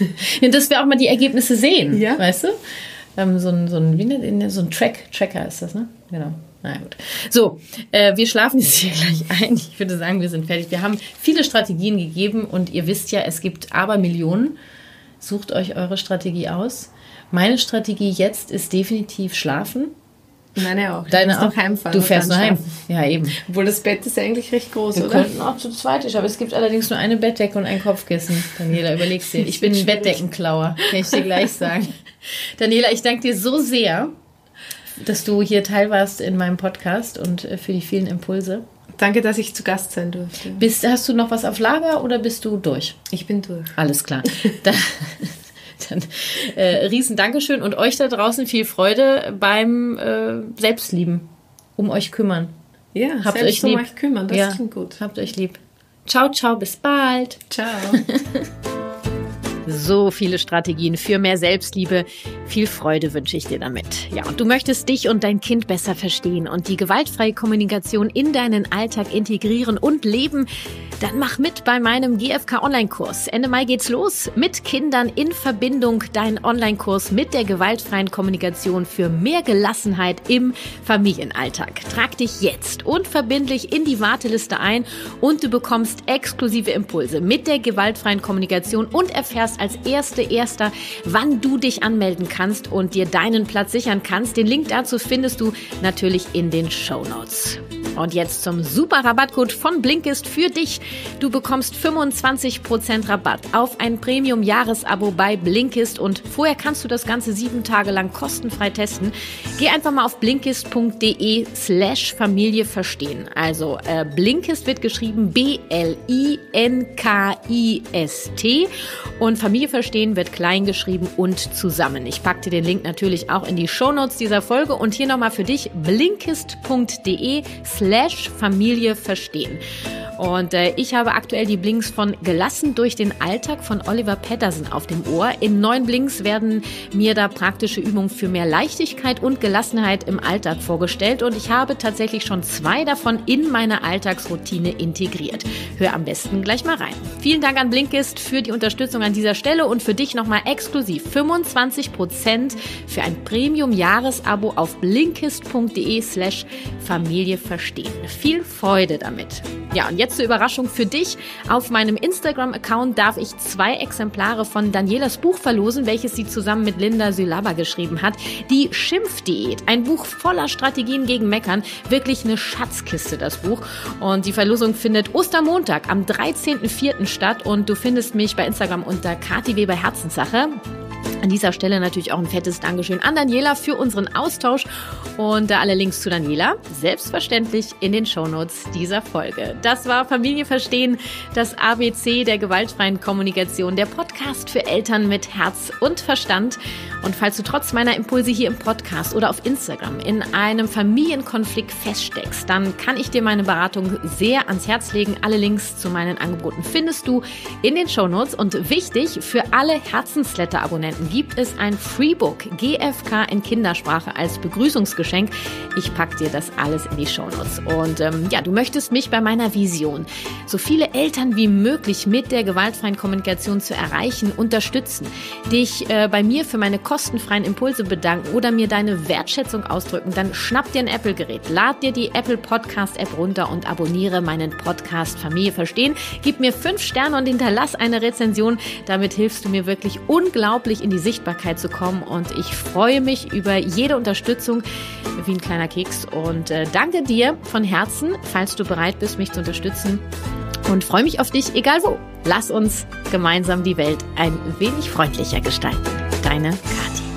Dass wir auch mal die Ergebnisse sehen, Ja. weißt du? Ähm, so ein, so ein, wie nennt so ein Track, Tracker ist das, ne? Genau. Na gut. So, äh, wir schlafen jetzt hier gleich ein. Ich würde sagen, wir sind fertig. Wir haben viele Strategien gegeben und ihr wisst ja, es gibt aber Millionen. Sucht euch eure Strategie aus. Meine Strategie jetzt ist definitiv schlafen. Meine auch. Deine ich auch. noch heimfahren. Du fährst nur heim. Ja, eben. Obwohl das Bett ist eigentlich recht groß, Wir oder? könnten auch zu zweit, aber es gibt allerdings nur eine Bettdecke und ein Kopfkissen. Daniela, überlegst dir. Ich bin ein Bettdeckenklauer, kann ich dir gleich sagen. Daniela, ich danke dir so sehr, dass du hier teil warst in meinem Podcast und äh, für die vielen Impulse. Danke, dass ich zu Gast sein durfte. Bist, hast du noch was auf Lager oder bist du durch? Ich bin durch. Alles klar. Da, dann äh, riesen Dankeschön und euch da draußen viel Freude beim äh, Selbstlieben. Um euch kümmern. Ja, Habt selbst euch um lieb. euch kümmern, das Ja. klingt gut. Habt euch lieb. Ciao, ciao, bis bald. Ciao. So viele Strategien für mehr Selbstliebe. Viel Freude wünsche ich dir damit. Ja, und du möchtest dich und dein Kind besser verstehen und die gewaltfreie Kommunikation in deinen Alltag integrieren und leben. Dann mach mit bei meinem GFK Online-Kurs. Ende Mai geht's los mit Kindern in Verbindung. Dein Online-Kurs mit der gewaltfreien Kommunikation für mehr Gelassenheit im Familienalltag. Trag dich jetzt unverbindlich in die Warteliste ein und du bekommst exklusive Impulse mit der gewaltfreien Kommunikation und erfährst als erste Erster, wann du dich anmelden kannst und dir deinen Platz sichern kannst. Den Link dazu findest du natürlich in den Show Notes. Und jetzt zum super Rabattcode von Blinkist für dich. Du bekommst 25% Rabatt auf ein Premium-Jahresabo bei Blinkist und vorher kannst du das Ganze sieben Tage lang kostenfrei testen. Geh einfach mal auf blinkist.de slash Familie verstehen. Also äh, Blinkist wird geschrieben B-L-I-N-K-I-S-T und Familie verstehen wird klein geschrieben und zusammen. Ich packe dir den Link natürlich auch in die Shownotes dieser Folge und hier nochmal für dich blinkist.de slash Familie verstehen. Und äh, ich habe aktuell die Blinks von Gelassen durch den Alltag von Oliver Patterson auf dem Ohr. In neun Blinks werden mir da praktische Übungen für mehr Leichtigkeit und Gelassenheit im Alltag vorgestellt und ich habe tatsächlich schon zwei davon in meine Alltagsroutine integriert. Hör am besten gleich mal rein. Vielen Dank an Blinkist für die Unterstützung an dieser Stelle und für dich nochmal exklusiv 25% für ein Premium-Jahresabo auf blinkist.de slash Familie verstehen. Viel Freude damit. Ja, und jetzt zur Überraschung für dich. Auf meinem Instagram-Account darf ich zwei Exemplare von Danielas Buch verlosen, welches sie zusammen mit Linda Sylaba geschrieben hat. Die Schimpfdiät. Ein Buch voller Strategien gegen Meckern. Wirklich eine Schatzkiste, das Buch. Und die Verlosung findet Ostermontag am 13.04. statt. Und du findest mich bei Instagram unter Kati Weber Herzenssache. An dieser Stelle natürlich auch ein fettes Dankeschön an Daniela für unseren Austausch und alle Links zu Daniela selbstverständlich in den Shownotes dieser Folge. Das war Familie verstehen, das ABC der gewaltfreien Kommunikation, der Podcast für Eltern mit Herz und Verstand. Und falls du trotz meiner Impulse hier im Podcast oder auf Instagram in einem Familienkonflikt feststeckst, dann kann ich dir meine Beratung sehr ans Herz legen. Alle Links zu meinen Angeboten findest du in den Shownotes und wichtig für alle Herzensletter-Abonnenten gibt es ein Freebook GFK in Kindersprache als Begrüßungsgeschenk. Ich packe dir das alles in die Shownotes. Und ähm, ja, du möchtest mich bei meiner Vision, so viele Eltern wie möglich mit der gewaltfreien Kommunikation zu erreichen, unterstützen, dich äh, bei mir für meine kostenfreien Impulse bedanken oder mir deine Wertschätzung ausdrücken, dann schnapp dir ein Apple-Gerät, lad dir die Apple Podcast-App runter und abonniere meinen Podcast Familie verstehen. Gib mir fünf Sterne und hinterlass eine Rezension. Damit hilfst du mir wirklich unglaublich in die Sichtbarkeit zu kommen und ich freue mich über jede Unterstützung wie ein kleiner Keks und äh, danke dir von Herzen, falls du bereit bist, mich zu unterstützen und freue mich auf dich, egal wo. Lass uns gemeinsam die Welt ein wenig freundlicher gestalten. Deine Katja.